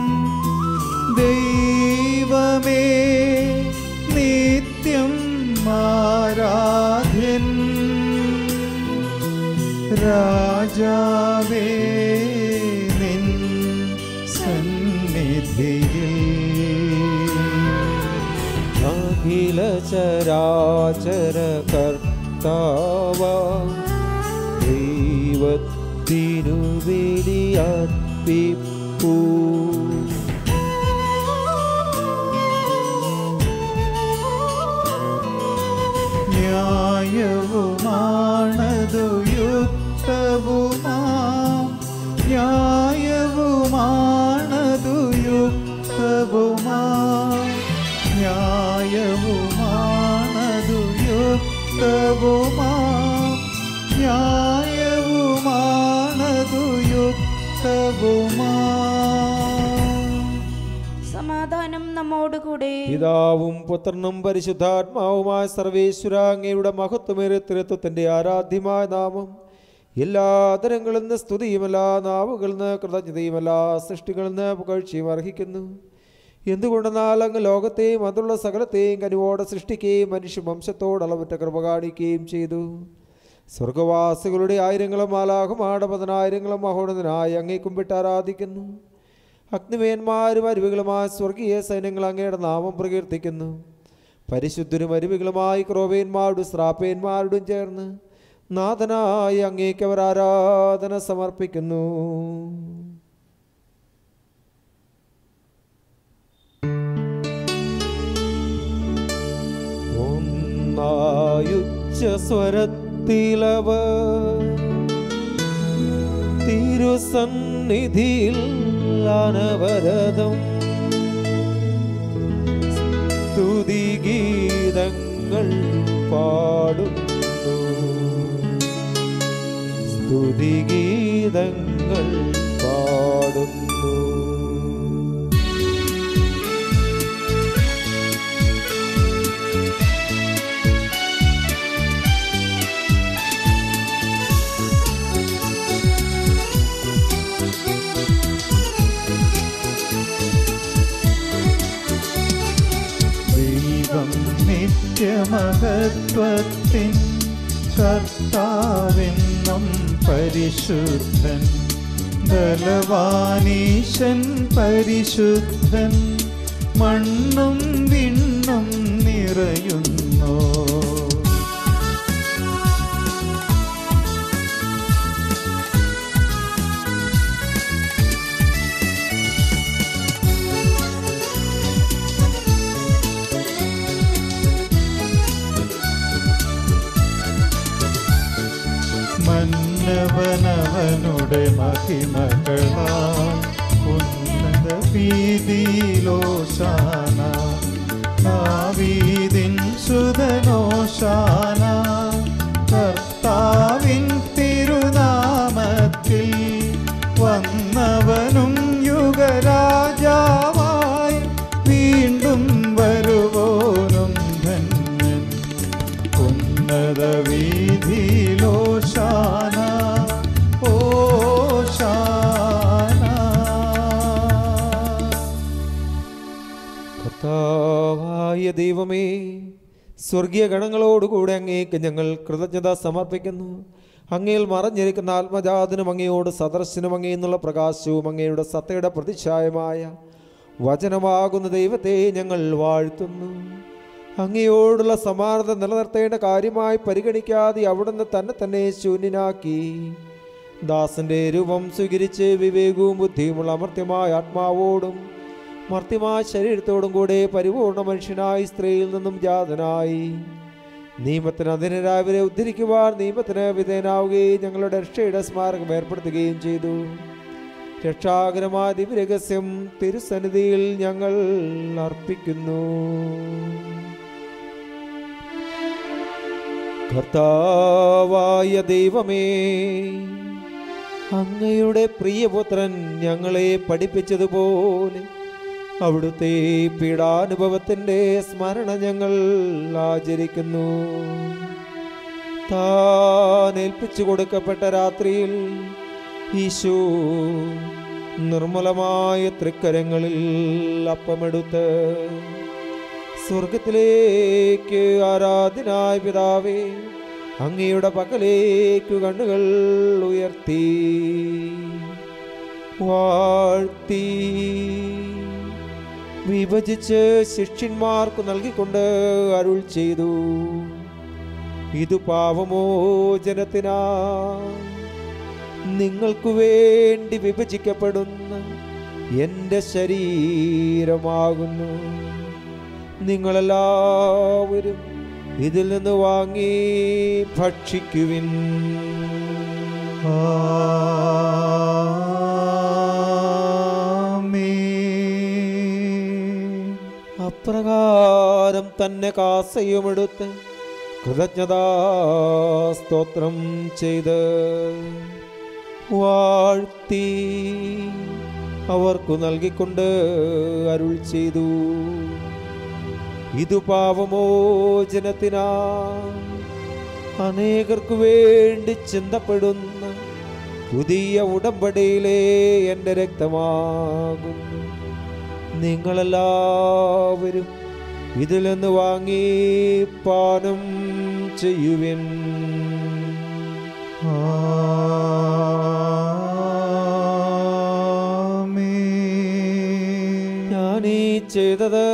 मे नित्यं माराधिन् राजा वेदिन् सन्निधिरे अखिलचराचरकर्ता वा देव യുക്തവുമാം ന്യായവുമാണതു യുക്തവുമാം സമാധാനം നമ്മോടുകൂടെ. പിതാവും പുത്രനും പരിശുദ്ധാത്മാവുമായ സർവേശ്വര അങ്ങയുടെ മഹത്വമേറിയ തൃത്വത്തിന്റെ ആരാധ്യമായ നാമം. എല്ലാ തരങ്ങളിൽ നിന്ന് സ്തുതിയുമല്ല നാവുകളിൽ നിന്ന് കൃതജ്ഞതയുമല്ല സൃഷ്ടികളിൽ നിന്ന് പുകഴ്ചയും അർഹിക്കുന്നു. എന്തുകൊണ്ടെന്നാൽ അങ്ങ് ലോകത്തെയും അതുള്ള സകലത്തെയും കനിവോടെ സൃഷ്ടിക്കുകയും മനുഷ്യ വംശത്തോട് അളവറ്റ കൃപ കാണിക്കുകയും ചെയ്തു. സ്വർഗവാസികളുടെ ആയിരങ്ങളും ആലാഹും പതിനായിരങ്ങളും മഹോണതനായി അങ്ങേ കുമ്പിട്ട് ആരാധിക്കുന്നു. അഗ്നിമേന്മാരും അരുവികളുമായ സ്വർഗീയ സൈന്യങ്ങൾ അങ്ങയുടെ നാമം പ്രകീർത്തിക്കുന്നു. പരിശുദ്ധരും അരുവികളുമായി ക്രോവേന്മാരുടെ ശ്രാപ്പേന്മാരോടും ചേർന്ന് നാഥനായി അങ്ങേക്കവർ ആരാധന സമർപ്പിക്കുന്നു. വായുച്ച സ്വരത്തിലവ തിരുസന്നിധിയിൽ അനവരതം സ്തുതിഗീതങ്ങൾ പാടുന്നു. സ്തുതിഗീതങ്ങൾ പാടുന്നു. നിത്യമഹത്വത്തിൻ കർത്താവെന്നും പരിശുദ്ധൻ. ബലവാനീശൻ പരിശുദ്ധൻ. മണ്ണും വിണ്ണും നിറയുന്നു ഗണങ്ങളോടുകൂടെ അങ്ങേക്ക് ഞങ്ങൾ കൃതജ്ഞത സമർപ്പിക്കുന്നു. അങ്ങയിൽ മറഞ്ഞിരിക്കുന്ന ആത്മജാതനും അങ്ങയോട് സദർശനം അങ്ങയെന്നുള്ള പ്രകാശവും അങ്ങയുടെ സത്തയുടെ പ്രതിച്ഛായമായ വചനമാകുന്ന ദൈവത്തെ ഞങ്ങൾ വാഴ്ത്തുന്നു. അങ്ങയോടുള്ള സമാനത നിലനിർത്തേണ്ട കാര്യമായി പരിഗണിക്കാതെ അവിടുന്ന് തന്നെ തന്നെ ശൂന്യനാക്കി. ദാസന്റെ രൂപം സ്വീകരിച്ച് വിവേകവും ബുദ്ധിയുമുള്ള അമർത്യമായ ആത്മാവോടും മർത്യമായ ശരീരത്തോടും കൂടെ പരിപൂർണ മനുഷ്യനായി സ്ത്രീയിൽ നിന്നും ജാതനായി. നിയമത്തിന് അതിനരാവിലെ ഉദ്ധരിക്കുവാൻ നിയമത്തിന് വിധേയനാവുകയും ഞങ്ങളുടെ രക്ഷയുടെ സ്മാരകം ഏർപ്പെടുത്തുകയും ചെയ്തു. രക്ഷാകരമായ ദിവ്യരഹസ്യം തിരുസന്നിധിയിൽ ഞങ്ങൾ അർപ്പിക്കുന്നു. കർത്താവായ ദൈവമേ അങ്ങയുടെ പ്രിയപുത്രൻ ഞങ്ങളെ പഠിപ്പിച്ചതുപോലെ അവിടുത്തെ പീഡാനുഭവത്തിന്റെ സ്മരണ ഞങ്ങൾ ആചരിക്കുന്നു. താൻ ഏൽപ്പിച്ചു കൊടുക്കപ്പെട്ട രാത്രിയിൽ ഈശോ നിർമ്മലമായ തൃക്കരങ്ങളിൽ അപ്പമെടുത്ത് സ്വർഗത്തിലേക്ക് ആരാധനായ പിതാവേ അങ്ങയുടെ പകലേക്ക് കണ്ണുകൾ ഉയർത്തി. വാഴ്ത്തി. വിഭജിച്ച് ശിഷ്യന്മാർക്ക് നൽകിക്കൊണ്ട് അരുൾ ചെയ്തു. ഇത് പാവമോചനത്തിനാ നിങ്ങൾക്കു വേണ്ടി വിഭജിക്കപ്പെടുന്ന. എന്റെ ശരീരമാകുന്നു. നിങ്ങളെല്ലാവരും ഇതിൽ നിന്ന് വാങ്ങി ഭക്ഷിക്കുവിൻ. ആമേൻ. അപ്രകാരം തന്നെ കാസയുമെടുത്ത് കൃതജ്ഞതാ സ്തോത്രം ചെയ്ത് വാഴ്ത്തി അവർക്കു നൽകിക്കൊണ്ട് അരുൾ ചെയ്തു. ഇതു പാവമോചനത്തിനാ അനേകർക്കു വേണ്ടി ചിന്തപ്പെടുന്ന പുതിയ ഉടമ്പടിയിലെ എന്റെ രക്തമാകുന്നു. നിങ്ങളെല്ലാവരും ഇതിൽ നിന്ന് വാങ്ങി പാനം ചെയ്യുവിൻ. ഞാനീ ചെയ്തത്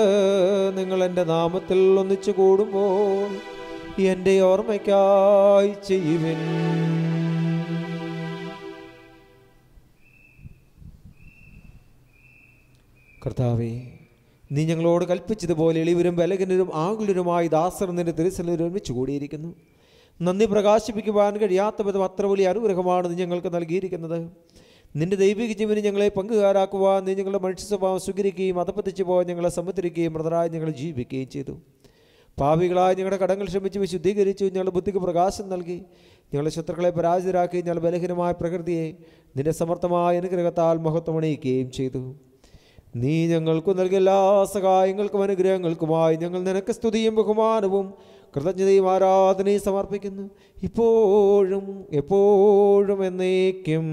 നിങ്ങൾ എന്റെ നാമത്തിൽ ഒന്നിച്ചു കൂടുമ്പോൾ എന്റെ ഓർമ്മയ്ക്കായി ചെയ്യുവിൻ. കർത്താവേ നീ ഞങ്ങളോട് കൽപ്പിച്ചതുപോലെ എളിവരും ബലകനരും ആകുലരുമായി ദാസർ നിന്റെ തിരുസലിൽ ഒരുമിച്ച് കൂടിയിരിക്കുന്നു. നന്ദി പ്രകാശിപ്പിക്കുവാൻ കഴിയാത്ത വിധം അത്ര വലിയ അനുഗ്രഹമാണ് നീ ഞങ്ങൾക്ക് നൽകിയിരിക്കുന്നത്. നിന്റെ ദൈവിക ജീവന് ഞങ്ങളെ പങ്കുകാരാക്കുവാൻ നീ ഞങ്ങളുടെ മനുഷ്യ സ്വഭാവം സ്വീകരിക്കുകയും അതപ്പത്തിച്ച് പോകാൻ ഞങ്ങളെ സമ്മതിരിക്കുകയും മൃതരായി ഞങ്ങൾ ജീവിക്കുകയും ചെയ്തു. പാവികളായി ഞങ്ങളുടെ കടങ്ങൾ ക്ഷമിച്ച് വിശുദ്ധീകരിച്ചു ഞങ്ങളുടെ ബുദ്ധിക്ക് പ്രകാശം നൽകി. ഞങ്ങളുടെ ശത്രുക്കളെ പരാജിതരാക്കി ഞങ്ങളുടെ ബലഹീനമായ പ്രകൃതിയെ നിന്റെ സമർത്ഥമായ അനുഗ്രഹത്താൽ മഹത്വമണിയിക്കുകയും ചെയ്തു. നീ ഞങ്ങൾക്ക് നൽകിയ എല്ലാ സഹായങ്ങൾക്കും അനുഗ്രഹങ്ങൾക്കുമായി ഞങ്ങൾ നിനക്ക് സ്തുതിയും ബഹുമാനവും കൃതജ്ഞതയും ആരാധനയും സമർപ്പിക്കുന്നു. ഇപ്പോഴും എപ്പോഴും എന്നേക്കും.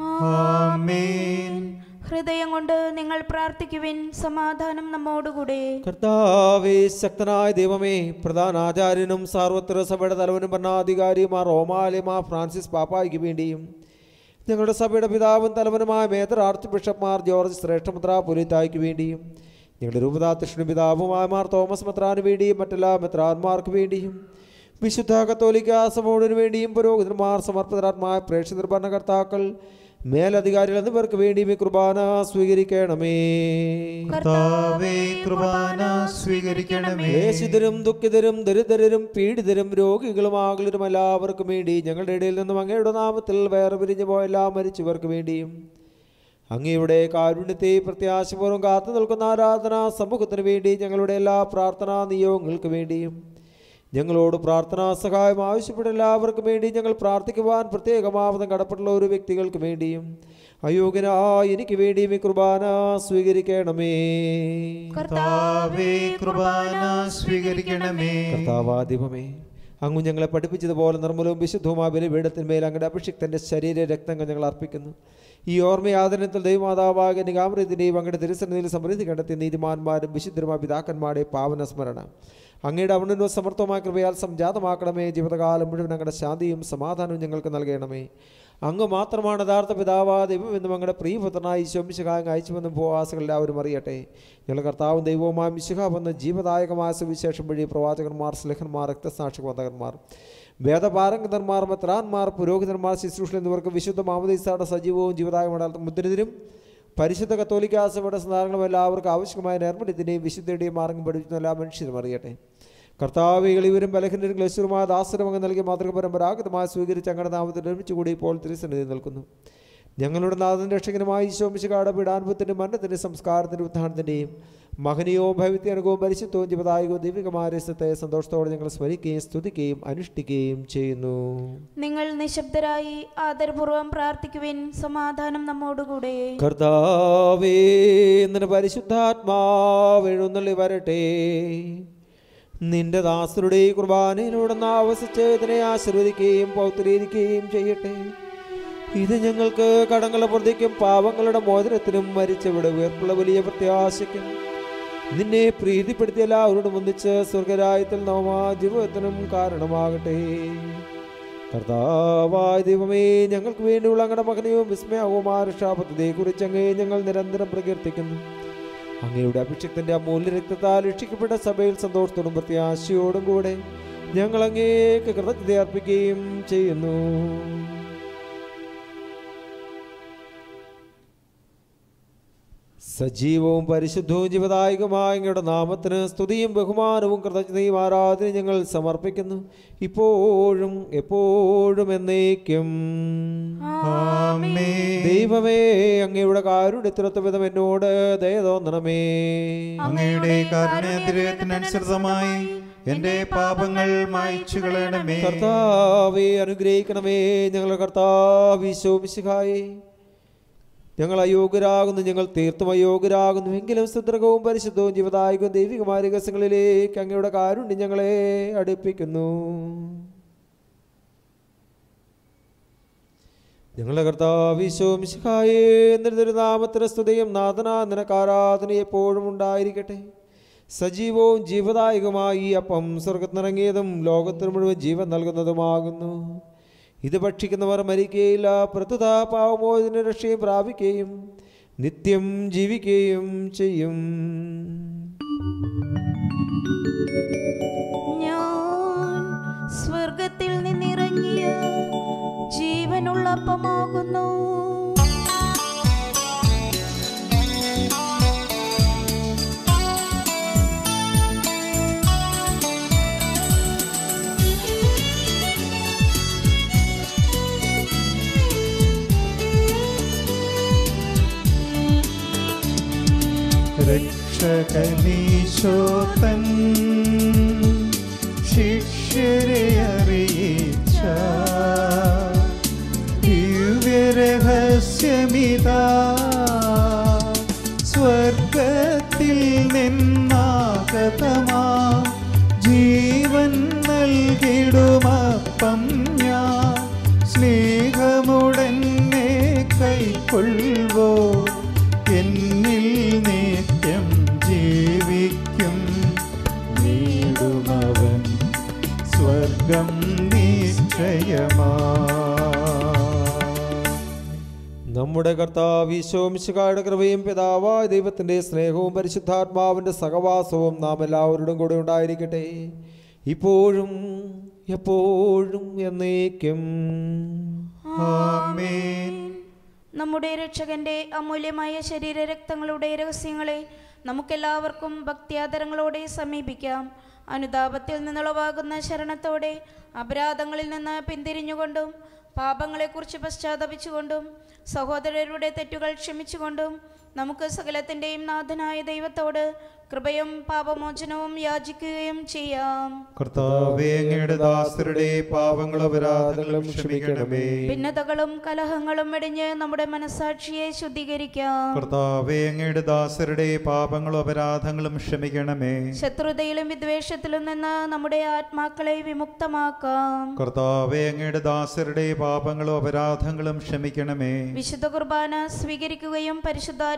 ആമേൻ. ഹൃദയം കൊണ്ട് നിങ്ങൾ പ്രാർത്ഥിക്കുവിൻ. സമാധാനം നമ്മോടുകൂടെ. കർത്താവേ ശക്തനായ ദൈവമേ പ്രധാന ആചാര്യനും സാർവത്ര സഭയുടെ തലവനും ഭരണാധികാരിയുമാർ റോമാലയമാർ ഫ്രാൻസിസ് പാപ്പായ്ക്ക് വേണ്ടിയും ഞങ്ങളുടെ സഭയുടെ പിതാവും തലവനുമായ മേജർ ആർച്ച് ബിഷപ്പ്മാർ ജോർജ് ശ്രേഷ്ഠമുദ്ര പുലിത്തായ്ക്ക് വേണ്ടിയും ഞങ്ങളുടെ രൂപതാധ്യക്ഷനും പിതാവുമായ മാർ തോമസ് മെത്രാന് വേണ്ടിയും മറ്റെല്ലാ മെത്രാന്മാർക്ക് വേണ്ടിയും വിശുദ്ധ കത്തോലിക്ക സഭയോടിനു വേണ്ടിയും പുരോഹിതന്മാർ സമർപ്പിതരാത്മായ പ്രേക്ഷിതർ ഭരണകർത്താക്കൾ മേലധികാരികൾ എന്നിവർക്ക് വേണ്ടി മീ കുർബാന സ്വീകരിക്കണമേ. കർത്താവേ കുർബാന സ്വീകരിക്കണമേ. ദേശിതരും ദുഃഖിതരും ദരിദ്രരും പീഡിതരും രോഗികളും ആകുലരും എല്ലാവർക്കും വേണ്ടി ഞങ്ങളുടെ ഇടയിൽ നിന്നും അങ്ങയുടെ നാമത്തിൽ വേറെ പിരിഞ്ഞു പോയ എല്ലാ മരിച്ചവർക്ക് വേണ്ടിയും അങ്ങയുടെ കാരുണ്യത്തെ പ്രത്യാശപൂർവം കാത്തു നിൽക്കുന്ന ആരാധന സമൂഹത്തിന് വേണ്ടി ഞങ്ങളുടെ എല്ലാ പ്രാർത്ഥനാ നിയോഗങ്ങൾക്ക് വേണ്ടിയും ഞങ്ങളോട് പ്രാർത്ഥനാ സഹായം ആവശ്യപ്പെട്ട എല്ലാവർക്കും വേണ്ടി ഞങ്ങൾ പ്രാർത്ഥിക്കുവാൻ പ്രത്യേകമാവുന്ന കടപ്പെട്ടുള്ള ഒരു വ്യക്തികൾക്ക് വേണ്ടിയും അയോഗ്യനായ എനിക്ക് വേണ്ടി ഈ കുർബാന സ്വീകരിക്കണമേ. കർത്താവേ കുർബാന സ്വീകരിക്കണമേ. കർത്താവാദിപമേ അങ്ങ് ഞങ്ങളെ പഠിപ്പിച്ചതുപോലെ നിർമ്മലവും വിശുദ്ധവുമായ ബലിപീഠത്തിന്മേൽ അങ്ങയുടെ അഭിഷിക്തന്റെ ശരീര രക്തങ്ങൾ ഞങ്ങൾ അർപ്പിക്കുന്നു. ഈ ഓർമ്മയാദനത്തിൽ ദൈവമാതാവാകെ നിഗാമൃതിന്റെയും അങ്ങയുടെ തിരുസന്നിധിയിൽ സമൃദ്ധി കണ്ടെത്തിയ നീതിമാന്മാരും വിശുദ്ധരുമായ പിതാക്കന്മാരുടെ പാവന സ്മരണ. അങ്ങയുടെ അവിടുന്ന് സമർത്ഥമായ കൃപയാൽ സംജാതമാക്കണമേ. ജീവിതകാലം മുഴുവൻ അങ്ങയുടെ ശാന്തിയും സമാധാനവും ഞങ്ങൾക്ക് നൽകണമേ. അങ്ങ് മാത്രമാണ് യഥാർത്ഥ പിതാവാ ദൈവം എന്നും അങ്ങയുടെ പ്രിയപുത്രനായി ശോമിശകായം അയച്ചുവെന്നും ഭൂവാസികൾ എല്ലാവരും അറിയട്ടെ. ഞങ്ങൾ കർത്താവും ദൈവവുമായ മിശുഹ വന്ന ജീവദായകമായ സുവിശേഷം വഴി പ്രവാചകന്മാർ സ്ലേഖന്മാർ രക്തസാക്ഷി ബോധകന്മാർ വേദപാരംഗതന്മാർ മെത്രാന്മാർ പുരോഹിതന്മാർ ശുശ്രൂഷൻ എന്നിവർക്ക് വിശുദ്ധ മാമദീസാരുടെ സജീവവും ജീവദായകമായ മുദ്രിതരും പരിശുദ്ധ കത്തോലിക്ക സഭയുടെ സ്നാനങ്ങളും എല്ലാവർക്കും ആവശ്യമായ നേർമ്മല്യത്തിന്റെയും വിശുദ്ധയുടെയും മാർഗം പഠിപ്പിക്കുന്ന എല്ലാ മനുഷ്യരും അറിയട്ടെ. കർത്താവികൾ ഇവരും ബലഹിനും ക്ലേശരുമായ ദാസരും അങ്ങ് നൽകിയ മാതൃക പരമ്പരാഗതമായി സ്വീകരിച്ച് അങ്ങനെ നാമത്തിൽ നിർമ്മിച്ചുകൂടി ഇപ്പോൾ തിരുസന്നിധി നിൽക്കുന്നു. ഞങ്ങളുടെ നാഥൻ രക്ഷകനുമായി ഈശോമിശികാട് പീഡാനുഭവത്തിന്റെ മരണത്തിന്റെ സംസ്കാരത്തിന്റെ ഉത്ഥാനത്തിന്റെയും മഹനീയവും ഭൈവിത്യനുഭവവും പരിശുദ്ധവും ജീവതായകവും ദൈവികമാരസ്യത്തെ സന്തോഷത്തോടെ ഞങ്ങൾ സ്മരിക്കുകയും സ്തുതിക്കുകയും അനുഷ്ഠിക്കുകയും ചെയ്യുന്നു. നിങ്ങൾ നിശബ്ദരായി ആദരപൂർവം പ്രാർത്ഥിക്കുവിൻ. സമാധാനം നമ്മോടുകൂടെ. കർത്താവേ നിന്റെ പരിശുദ്ധാത്മാവ് വരട്ടെ. നിന്റെ ദാസരുടെ കുർബാനയിലൂടെ ആവസിച്ച് ഇതിനെ ആശീർവദിക്കുകയും പൗത്രീകരിക്കുകയും ചെയ്യട്ടെ. ഇത് ഞങ്ങൾക്ക് കടങ്ങളുടെ പ്രതിക്കും പാവങ്ങളുടെ മോചനത്തിനും മരിച്ചവിടെ ഉയർപ്പുള്ള വലിയ പ്രത്യാശയ്ക്കും. നിന്നെ പ്രീതിപ്പെടുത്തിയ എല്ലാവരോടും ഒന്നിച്ച് സ്വർഗരായത്തിൽ നവമാ ജീവിതത്തിനും കാരണമാകട്ടെ. കർത്താവായ ദൈവമേ ഞങ്ങൾക്ക് വേണ്ടിയുള്ള അങ്ങയുടെ മകനെയും വിസ്മയവുമായ രക്ഷാപദ്ധതിയെക്കുറിച്ച് അങ്ങേ ഞങ്ങൾ നിരന്തരം പ്രകീർത്തിക്കുന്നു. അങ്ങയുടെ അഭിഷേകത്തിന്റെ അമൂല്യ രക്തത്താൽ രക്ഷിക്കപ്പെട്ട സഭയിൽ സന്തോഷത്തോടും പ്രത്യാശയോടും കൂടെ ഞങ്ങൾ അങ്ങേക്ക് കൃതജ്ഞത അർപ്പിക്കുകയും ചെയ്യുന്നു. സജീവവും പരിശുദ്ധവും ജീവദായകമായ അങ്ങയുടെ നാമത്തിന് സ്തുതിയും ബഹുമാനവും കൃതജ്ഞതയും ആരാധനയും ഞങ്ങൾ സമർപ്പിക്കുന്നു. ഇപ്പോഴും എപ്പോഴും എന്നേക്കും. ദൈവമേ അങ്ങയുടെ കാരുണ്യത്തിനൊത്ത വിധം എന്നോട് ദയ തോന്നണമേ. അങ്ങയുടെ കാരുണ്യത്തിനനുസൃതമായി എന്റെ പാപങ്ങൾ മായ്ച്ചു കളയണമേ. കർത്താവെ അനുഗ്രഹിക്കണമേ ഞങ്ങളുടെ കർത്താവ് ഞങ്ങൾ അയോഗ്യരാകുന്നു ഞങ്ങൾ തീർത്തും അയോഗ്യരാകുന്നു. എങ്കിലും സുദ്രകവും പരിശുദ്ധവും ജീവദായകവും ദൈവികമായ അങ്ങയുടെ കാരുണ്യം ഞങ്ങളെ അടുപ്പിക്കുന്നു. ഞങ്ങളുടെ കർത്താവിശോം ഈശോമിശിഹായെ എന്നൊരു നാമത്തിന് സ്തുതിയും നാഥന നിനക്ക് എപ്പോഴും ഉണ്ടായിരിക്കട്ടെ. സജീവവും ജീവദായകമായി അപ്പം സ്വർഗത്തിനിറങ്ങിയതും ലോകത്തിന് മുഴുവൻ ജീവൻ നൽകുന്നതുമാകുന്നു. ഇത് ഭക്ഷിക്കുന്നവർ മരിക്കുകയില്ല പ്രതുത പാവമോചന രക്ഷയും പ്രാപിക്കുകയും നിത്യം ജീവിക്കുകയും ചെയ്യും. ഞാൻ സ്വർഗത്തിൽ നിന്നിറങ്ങിയ ജീവനുള്ള അപ്പമാകുന്നു. രക്ഷകനീശോത്തൻ. ശിഷ്യരെ അറിയിച്ച ദിവ്യരഹസ്യമിതാ. സ്വർഗത്തിൽ നിന്നാഗതമാ. ജീവൻ നൽകിടുമപ്പം ഞാൻ. സ്നേഹമുടനെ കൈക്കൊള്ളുവോ? സ്വർഗം നിശ്ചയമാ. നമ്മുടെ കർത്താവ് ഈശോമിശികായുടെ കൃപയും പിതാവായ ദൈവത്തിന്റെ സ്നേഹവും പരിശുദ്ധാത്മാവിന്റെ സഹവാസവും നാം എല്ലാവരോടും കൂടെ ഉണ്ടായിരിക്കട്ടെ. ഇപ്പോഴും എപ്പോഴും എന്നേക്കും. ആമേൻ. നമ്മുടെ രക്ഷകന്റെ അമൂല്യമായ ശരീര രക്തങ്ങളുടെ രഹസ്യങ്ങളെ നമുക്കെല്ലാവർക്കും ഭക്തിയാദരങ്ങളോടെ സമീപിക്കാം. അനുതാപത്തിൽ നിന്നുളവാകുന്ന ശരണത്തോടെ അപരാധങ്ങളിൽ നിന്ന് പിന്തിരിഞ്ഞുകൊണ്ടും പാപങ്ങളെക്കുറിച്ച് പശ്ചാത്തപിച്ചുകൊണ്ടും സഹോദരരുടെ തെറ്റുകൾ ക്ഷമിച്ചുകൊണ്ടും നമുക്ക് സകലത്തിന്റെയും നാഥനായ ദൈവത്തോട് കൃപയും പാപമോചനവും യാചിക്കുകയും ചെയ്യാം. കർത്താവേ അങ്ങയുടെ ദാസരുടെ പാപങ്ങളും അപരാധങ്ങളും ക്ഷമിക്കണമേ. ഭിന്നതകളും കലഹങ്ങളും വെടിഞ്ഞ് നമ്മുടെ മനസാക്ഷിയെ ശുദ്ധീകരിക്കാം. കർത്താവേ അങ്ങയുടെ ദാസരുടെ പാപങ്ങളും അപരാധങ്ങളും ക്ഷമിക്കണമേ. ശത്രുതയിലും വിദ്വേഷത്തിലും നിന്ന് നമ്മുടെ ആത്മാക്കളെ വിമുക്തമാക്കാം. കർത്താവേ അങ്ങയുടെ ദാസരുടെ പാപങ്ങളും അപരാധങ്ങളും ക്ഷമിക്കണമേ. വിശുദ്ധ കുർബാന സ്വീകരിക്കുകയും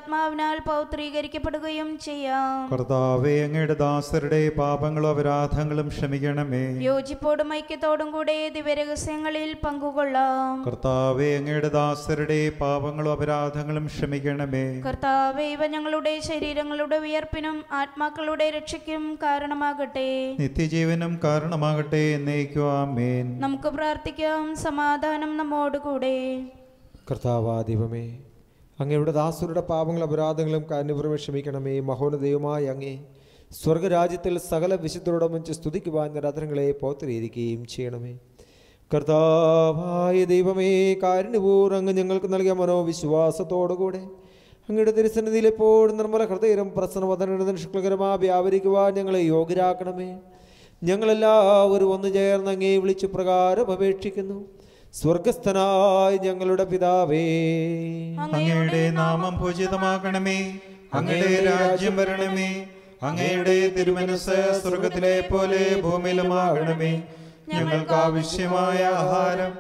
പരിശുദ്ധാത്മാവിനാൽ പൗത്രീകരിക്കപ്പെടുകയും ചെയ്യാം. കർത്താവേ അങ്ങയുടെ ദാസരുടെ പാപങ്ങളും അപരാധങ്ങളും ക്ഷമിക്കണമേ. യോജിപ്പോടും ഐക്യത്തോടും കൂടെ ദിവ്യരഹസ്യങ്ങളിൽ പങ്കുകൊള്ളാം. കർത്താവേ അങ്ങയുടെ ദാസരുടെ പാപങ്ങളും അപരാധങ്ങളും ക്ഷമിക്കണമേ. കർത്താവേ ഇവ ഞങ്ങളുടെ ശരീരങ്ങളുടെ ഉയർപ്പിനും ആത്മാക്കളുടെ രക്ഷയ്ക്കും കാരണമാകട്ടെ. നിത്യജീവനും കാരണമാകട്ടെ എന്നേക്കു ആമേൻ. നമുക്ക് പ്രാർത്ഥിക്കാം. സമാധാനം നമ്മോടുകൂടെ. കർത്താവാ ദൈവമേ അങ്ങയുടെ ദാസുരുടെ പാപങ്ങളും അപരാധങ്ങളും കാന്യപുറമെ ക്ഷമിക്കണമേ മഹോന്നതയുമായ അങ്ങേ സ്വർഗരാജ്യത്തിൽ സകല വിശുദ്ധരോടൊമിച്ച് സ്തുതിക്കുവാൻ രഥങ്ങളെ പോത്തിരിയിരിക്കുകയും ചെയ്യണമേ. കർത്താവായ ദൈവമേ കാരുണ്യപൂർവം അങ്ങ് ഞങ്ങൾക്ക് നൽകിയ മനോവിശ്വാസത്തോടുകൂടെ അങ്ങയുടെ തിരുസന്നിധിയിൽ എപ്പോഴും നിർമ്മല ഹൃദയം പ്രസന്നവദനും ശുക്ലകരമായി വ്യാപരിക്കുവാൻ ഞങ്ങളെ യോഗ്യരാക്കണമേ. ഞങ്ങളെല്ലാവരും ഒന്ന് ചേർന്ന് അങ്ങേ വിളിച്ചു പ്രകാരം അപേക്ഷിക്കുന്നു. സ്വർഗസ്ഥനായ ഞങ്ങളുടെ പിതാവേ. അങ്ങയുടെ നാമം പൂജിതമാകണമേ. അങ്ങയുടെ രാജ്യം വരണമേ. അങ്ങയുടെ തിരുമനസ് സ്വർഗത്തിലെ പോലെ ഭൂമിയിലുമാകണമേ. ഞങ്ങൾക്ക് ആവശ്യമായ ആഹാരം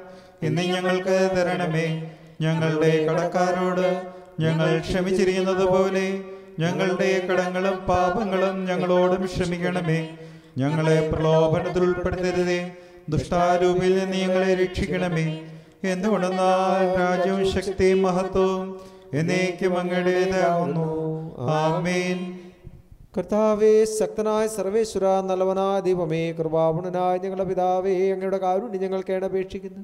ഇന്ന് ഞങ്ങൾക്ക് തരണമേ. ഞങ്ങളുടെ കടക്കാരോട് ഞങ്ങൾ ക്ഷമിച്ചിരിക്കുന്നത് പോലെ ഞങ്ങളുടെ കടങ്ങളും പാപങ്ങളും ഞങ്ങളോടും ക്ഷമിക്കണമേ. ഞങ്ങളെ പ്രലോഭനത്തിൽ ഉൾപ്പെടുത്തരുതേ. ദുഷ്ടാരൂപിൽ നിന്ന് ഞങ്ങളെ രക്ഷിക്കണമേ. എന്തുകൊണ്ടെന്നാൽ രാജ്യവും ശക്തിയും മഹത്വവും എന്നേക്കും അങ്ങയുടേതാകുന്നു. ആമേൻ. കർത്താവേ ശക്തനായ സർവേശ്വര നല്ലവനായ ദീപമേ കൃപാപുണനായ ഞങ്ങളുടെ പിതാവേ അങ്ങയുടെ കാരുണ്യം ഞങ്ങൾ കേണപേക്ഷിക്കുന്നു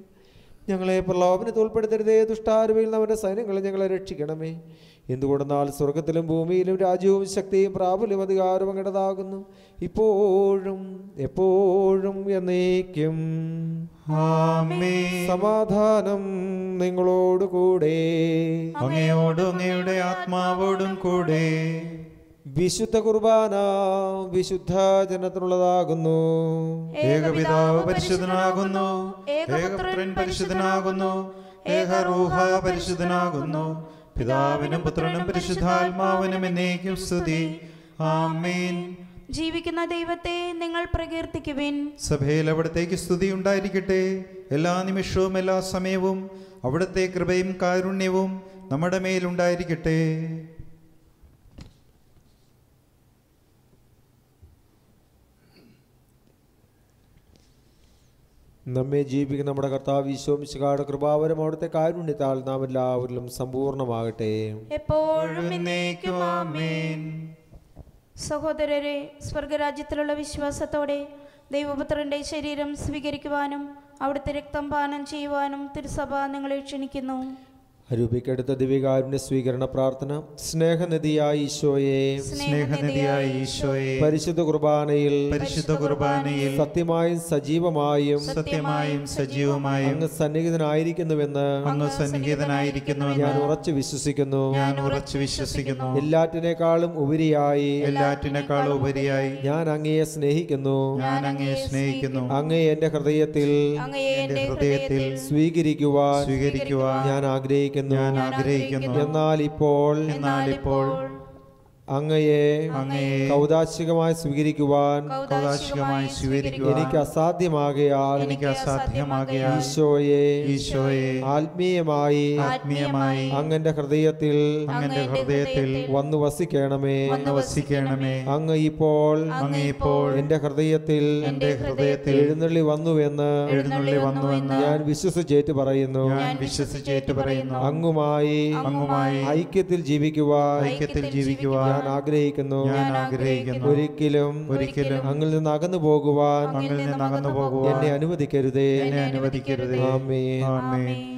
ഞങ്ങളെ പ്രലോഭനത്തിൽ ഉൾപ്പെടുത്തരുതേ ദുഷ്ടാരുവിൽ നമ്മുടെ സൈന്യങ്ങളെ ഞങ്ങളെ രക്ഷിക്കണമേ. എന്തുകൊണ്ടെന്നാൽ സ്വർഗത്തിലും ഭൂമിയിലും രാജ്യവും ശക്തിയും പ്രാബല്യം അധികാരവും അങ്ങടതാകുന്നു. ഇപ്പോഴും എപ്പോഴും എന്നേക്കും. സമാധാനം നിങ്ങളോട് കൂടെ. അങ്ങയോടും അങ്ങയുടെ ആത്മാവോടും കൂടെ. വിശുദ്ധ കുർബാന വിശുദ്ധ ജനത്തിനുള്ളതാകുന്നു. ഏകപിതാവ് പരിശുദ്ധനാകുന്നു. ഏകപുത്രൻ പരിശുദ്ധനാകുന്നു. ഏകറൂഹ പരിശുദ്ധനാകുന്നു. പിതാവിനും പുത്രനും പരിശുദ്ധാത്മാവിനും എന്നേക്കും സ്തുതി. ആമേൻ. ജീവിക്കുന്ന ദൈവത്തെ നിങ്ങൾ പ്രകീർത്തിക്കുവിൻ. സഭയിൽ അവിടത്തേക്ക് സ്തുതി ഉണ്ടായിരിക്കട്ടെ. എല്ലാ നിമിഷവും എല്ലാ സമയവും അവിടുത്തെ കൃപയും കാരുണ്യവും നമ്മുടെ മേലുണ്ടായിരിക്കട്ടെ നമ്മെ ജീവിക്കുന്ന നമ്മുടെ കർത്താവ് ഈശോമിശികാട് കൃപാവരം അവിടുത്തെ കാരുണ്യത്താൽ നാം എല്ലാവരിലും സമ്പൂർണമാകട്ടെ എപ്പോഴും സഹോദരരെ സ്വർഗരാജ്യത്തിലുള്ള വിശ്വാസത്തോടെ ദൈവപുത്രന്റെ ശരീരം സ്വീകരിക്കുവാനും അവിടുത്തെ രക്തം പാനം ചെയ്യുവാനും തിരുസഭ നിങ്ങളെ ക്ഷണിക്കുന്നു. അരൂപിക്കടുത്ത ദിവികാരുടെ സ്വീകരണ പ്രാർത്ഥന. സ്നേഹനിധിയായ ഈശോയെ. സ്നേഹനിധിയായ ഈശോയെ. പരിശുദ്ധ കുർബാനയിൽ പരിശുദ്ധ കുർബാനയിൽ സത്യമായും സജീവമായും സത്യമായും സജീവമായും അങ്ങ് സന്നിഹിതനായിരിക്കുന്നുവെന്ന് അങ്ങ് സന്നിഹിതനായിരിക്കുന്നുവെന്ന് ഞാൻ ഉറച്ചു വിശ്വസിക്കുന്നു. ഞാൻ ഉറച്ചു വിശ്വസിക്കുന്നു. എല്ലാറ്റിനേക്കാളും ഉപരിയായി എല്ലാറ്റിനേക്കാളും ഉപരിയായി ഞാൻ അങ്ങയെ സ്നേഹിക്കുന്നു. ഞാൻ അങ്ങയെ സ്നേഹിക്കുന്നു. അങ്ങയെ എന്റെ ഹൃദയത്തിൽ എന്റെ ഹൃദയത്തിൽ സ്വീകരിക്കുവാൻ സ്വീകരിക്കുവാൻ ഞാൻ ആഗ്രഹിക്കുന്നു. ആഗ്രഹിക്കുന്നു. എന്നാൽ ഇപ്പോൾ എന്നാൽ ഇപ്പോൾ അങ്ങയെ അങ്ങയെ കൗതാശികമായി സ്വീകരിക്കുവാൻ കൗതാശികമായി സ്വീകരിക്കുവാൻ എനിക്ക് അസാധ്യമാകയാൽ എനിക്ക് അസാധ്യമാകയാൽ ഈശോയെ ഈശോയെ ആത്മീയമായി ആത്മീയമായി അങ്ങന്റെ ഹൃദയത്തിൽ അങ്ങന്റെ ഹൃദയത്തിൽ വന്നു വസിക്കണമേ. വന്നു വസിക്കണമേ. അങ്ങ് ഇപ്പോൾ അങ്ങ് ഇപ്പോൾ എന്റെ ഹൃദയത്തിൽ എന്റെ ഹൃദയത്തിൽ എഴുന്നള്ളി വന്നുവെന്ന് എഴുന്നള്ളി വന്നുവെന്ന് ഞാൻ വിശ്വസിച്ചേറ്റ് പറയുന്നു. ഞാൻ വിശ്വസിച്ചേറ്റ് പറയുന്നു. അങ്ങുമായി അങ്ങുമായി ഐക്യത്തിൽ ജീവിക്കുവാൻ ഐക്യത്തിൽ ജീവിക്കുവാൻ ഞാൻ ആഗ്രഹിക്കുന്നു. ഞാൻ ആഗ്രഹിക്കുന്നു. ഒരിക്കലും ഒരിക്കലും അങ്ങിൽ നിന്ന് അകന്നു പോകുവാൻ അങ്ങിൽ നിന്ന് അകന്നു പോകുവാൻ എന്നെ അനുവദിക്കരുതേ. എന്നെ അനുവദിക്കരുതേ. ആമേ ആമേ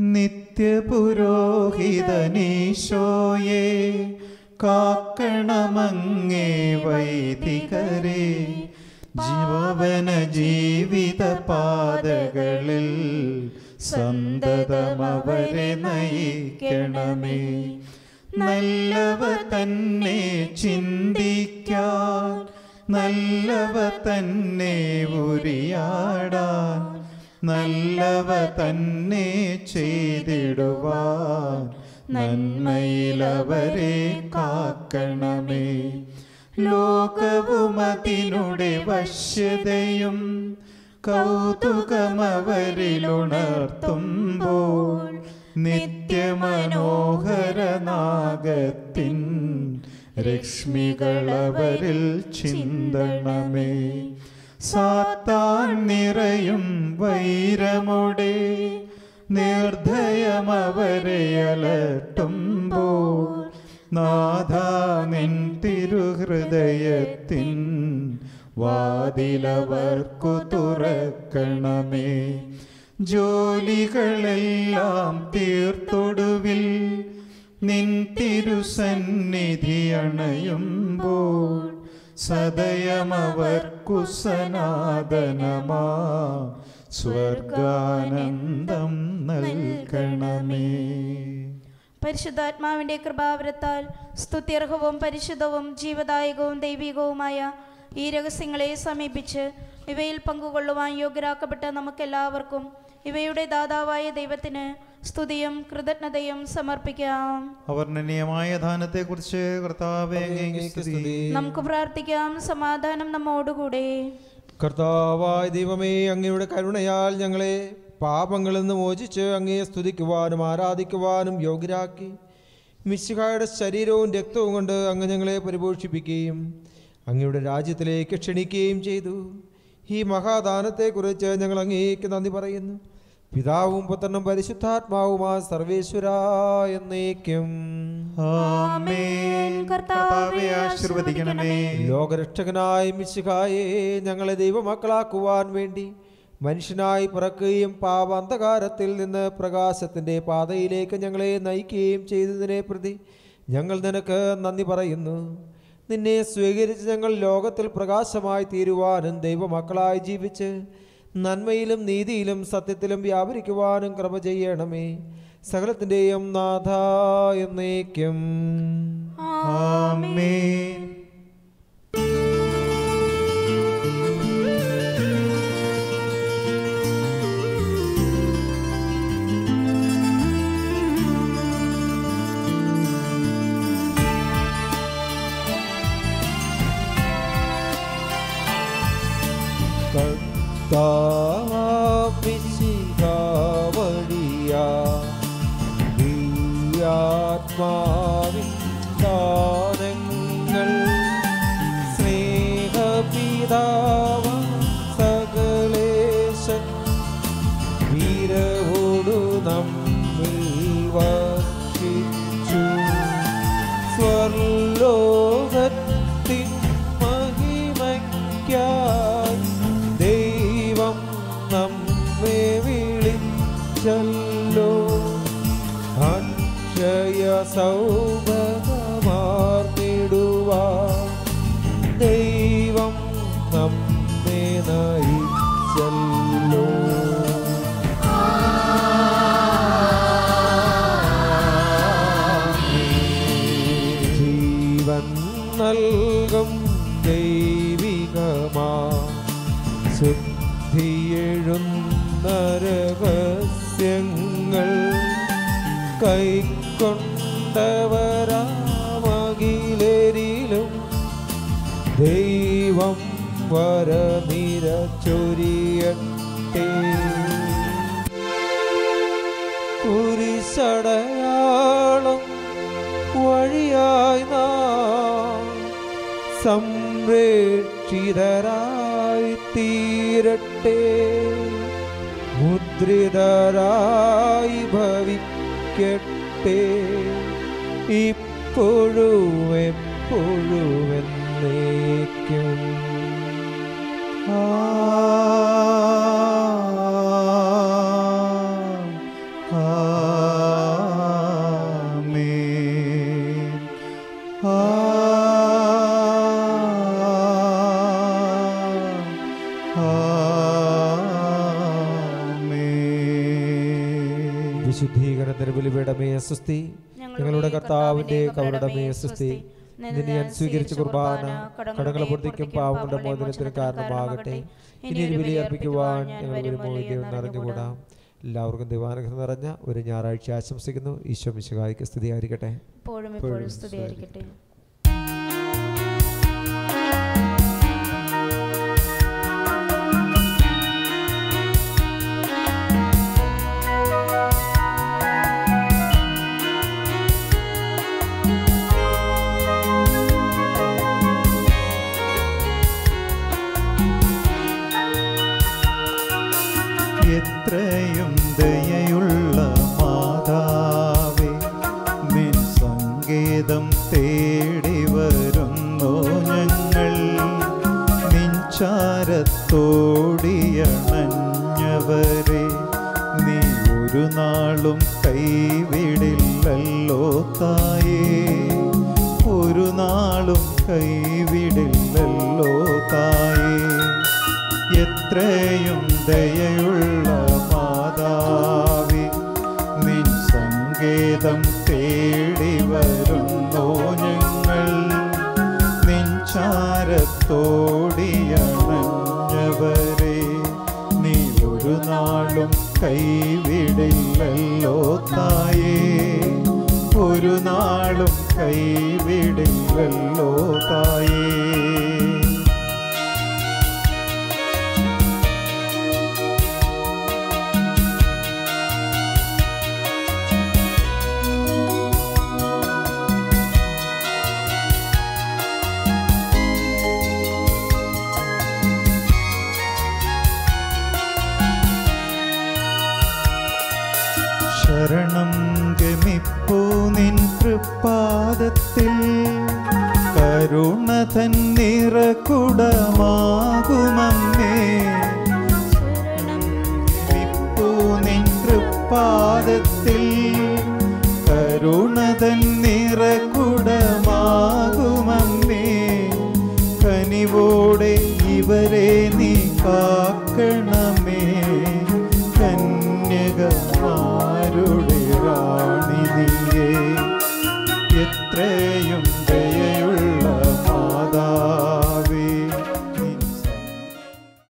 നിത്യപുരോഹിതനീശോയെ കാക്കണമങ്ങേ വൈദികരെ ജീവന ജീവിത പാതകളിൽ സന്തതമവരെ നയിക്കണമേ. നല്ലവ തന്നെ ചിന്തിക്കാൻ നല്ലവ തന്നെ ഉരിയാടാൻ നല്ലവ തന്നെ ചെയ്തിടുവാൻ നന്മയിലവരെ കാക്കണമേ. ലോകവും അതിനുടെ വശ്യതയും കൗതുകമവരിലുണർത്തുമ്പോൾ നിത്യമനോഹരനാഗത്തിൻ രശ്മികളവരിൽ ചിന്തണമേ. സാത്താൻ നിറയും വൈരമുടെ നിർദ്ധയമവരെ അലട്ടുമ്പോൾ നാഥാ നിൻ തിരുഹൃദയത്തിൻ വാതിലവർക്കു തുറക്കണമേ. ജോലികളെല്ലാം തീർത്തൊടുവിൽ നിൻ തിരുസന്നിധി അണയുമ്പോൾ സദയമവർക്കു സനാതനമാ സ്വർഗാനന്ദം നൽകണമേ. പരിശുദ്ധാത്മാവിന്റെ കൃപാവരത്താൽ സ്തുത്യർഹവും പരിശുദ്ധവും ജീവദായകവും ദൈവികവുമായ ഈ രഹസ്യങ്ങളെ സമീപിച്ച് ഇവയിൽ പങ്കുകൊള്ളുവാൻ യോഗ്യരാക്കപ്പെട്ട നമുക്കെല്ലാവർക്കും ഇവയുടെ ദാതാവായ ദൈവത്തിന് സ്തുതിയും കൃതജ്ഞതയും സമർപ്പിക്കാം. അവർണനീയമായ ദാനത്തെക്കുറിച്ച് കർത്താവേ സ്തുതി. നമുക്ക് പ്രാർത്ഥിക്കാം. സമാധാനം നമ്മോടുകൂടെ. കർത്താവായ ദൈവമേ അങ്ങയുടെ കരുണയാൽ ഞങ്ങളെ പാപങ്ങളിൽ നിന്ന് മോചിച്ച് അങ്ങയെ സ്തുതിക്കുവാനും ആരാധിക്കുവാനും യോഗ്യരാക്കി. മിശിഹായുടെ ശരീരവും രക്തവും കൊണ്ട് അങ്ങ് ഞങ്ങളെ പരിപോഷിപ്പിക്കുകയും അങ്ങയുടെ രാജ്യത്തിലേക്ക് ക്ഷണിക്കുകയും ചെയ്തു. ഈ മഹാദാനത്തെക്കുറിച്ച് ഞങ്ങൾ അങ്ങേക്ക് നന്ദി പറയുന്നു. പിതാവും പുത്രനും പരിശുദ്ധാത്മാവുമാ സർവേശ്വര എന്നേക്കും. ലോകരക്ഷകനായ മിശിഹായെ ഞങ്ങളെ ദൈവമക്കളാക്കുവാൻ വേണ്ടി മനുഷ്യനായി പിറക്കുകയും പാപാന്ധകാരത്തിൽ നിന്ന് പ്രകാശത്തിന്റെ പാതയിലേക്ക് ഞങ്ങളെ നയിക്കുകയും ചെയ്തതിനെ പ്രതി ഞങ്ങൾ നിനക്ക് നന്ദി പറയുന്നു. നിന്നെ സ്വീകരിച്ച് ഞങ്ങൾ ലോകത്തിൽ പ്രകാശമായി തീരുവാനും ദൈവമക്കളായി ജീവിച്ച് നന്മയിലും നീതിയിലും സത്യത്തിലും വ്യാപരിക്കുവാനും കൃപ ചെയ്യണമേ. സകലത്തിന്റെയും നാഥ എന്നേക്കും. ആമേൻ. वडिया दीयात्मा 手。സംരക്ഷിതരായി തീരട്ടെ മുദ്രിതരായി ഭവിക്കട്ടെ. ഇപ്പോഴും എപ്പോഴും നിങ്ങളുടെ ഞങ്ങളുടെ കർത്താവിന്റെ കവരുടമേ സുസ്തി നിന്നെ ഞാൻ സ്വീകരിച്ച കുർബാന കടങ്ങളെ പൊറുതിക്കും പാവങ്ങളുടെ മോചനത്തിന് കാരണമാകട്ടെ. ഇനി ഒരു ബലി അർപ്പിക്കുവാൻ ഞങ്ങൾ ഒരു ഇല്ലയോ അറിഞ്ഞുകൂടാം. എല്ലാവർക്കും ദൈവാനുഗ്രഹം നിറഞ്ഞ ഒരു ഞായറാഴ്ച ആശംസിക്കുന്നു. ഈശോ മിശുഹായിക്ക് സ്തുതിയായിരിക്കട്ടെ. എപ്പോഴും ഇപ്പോഴും സ്തുതിയായിരിക്കട്ടെ.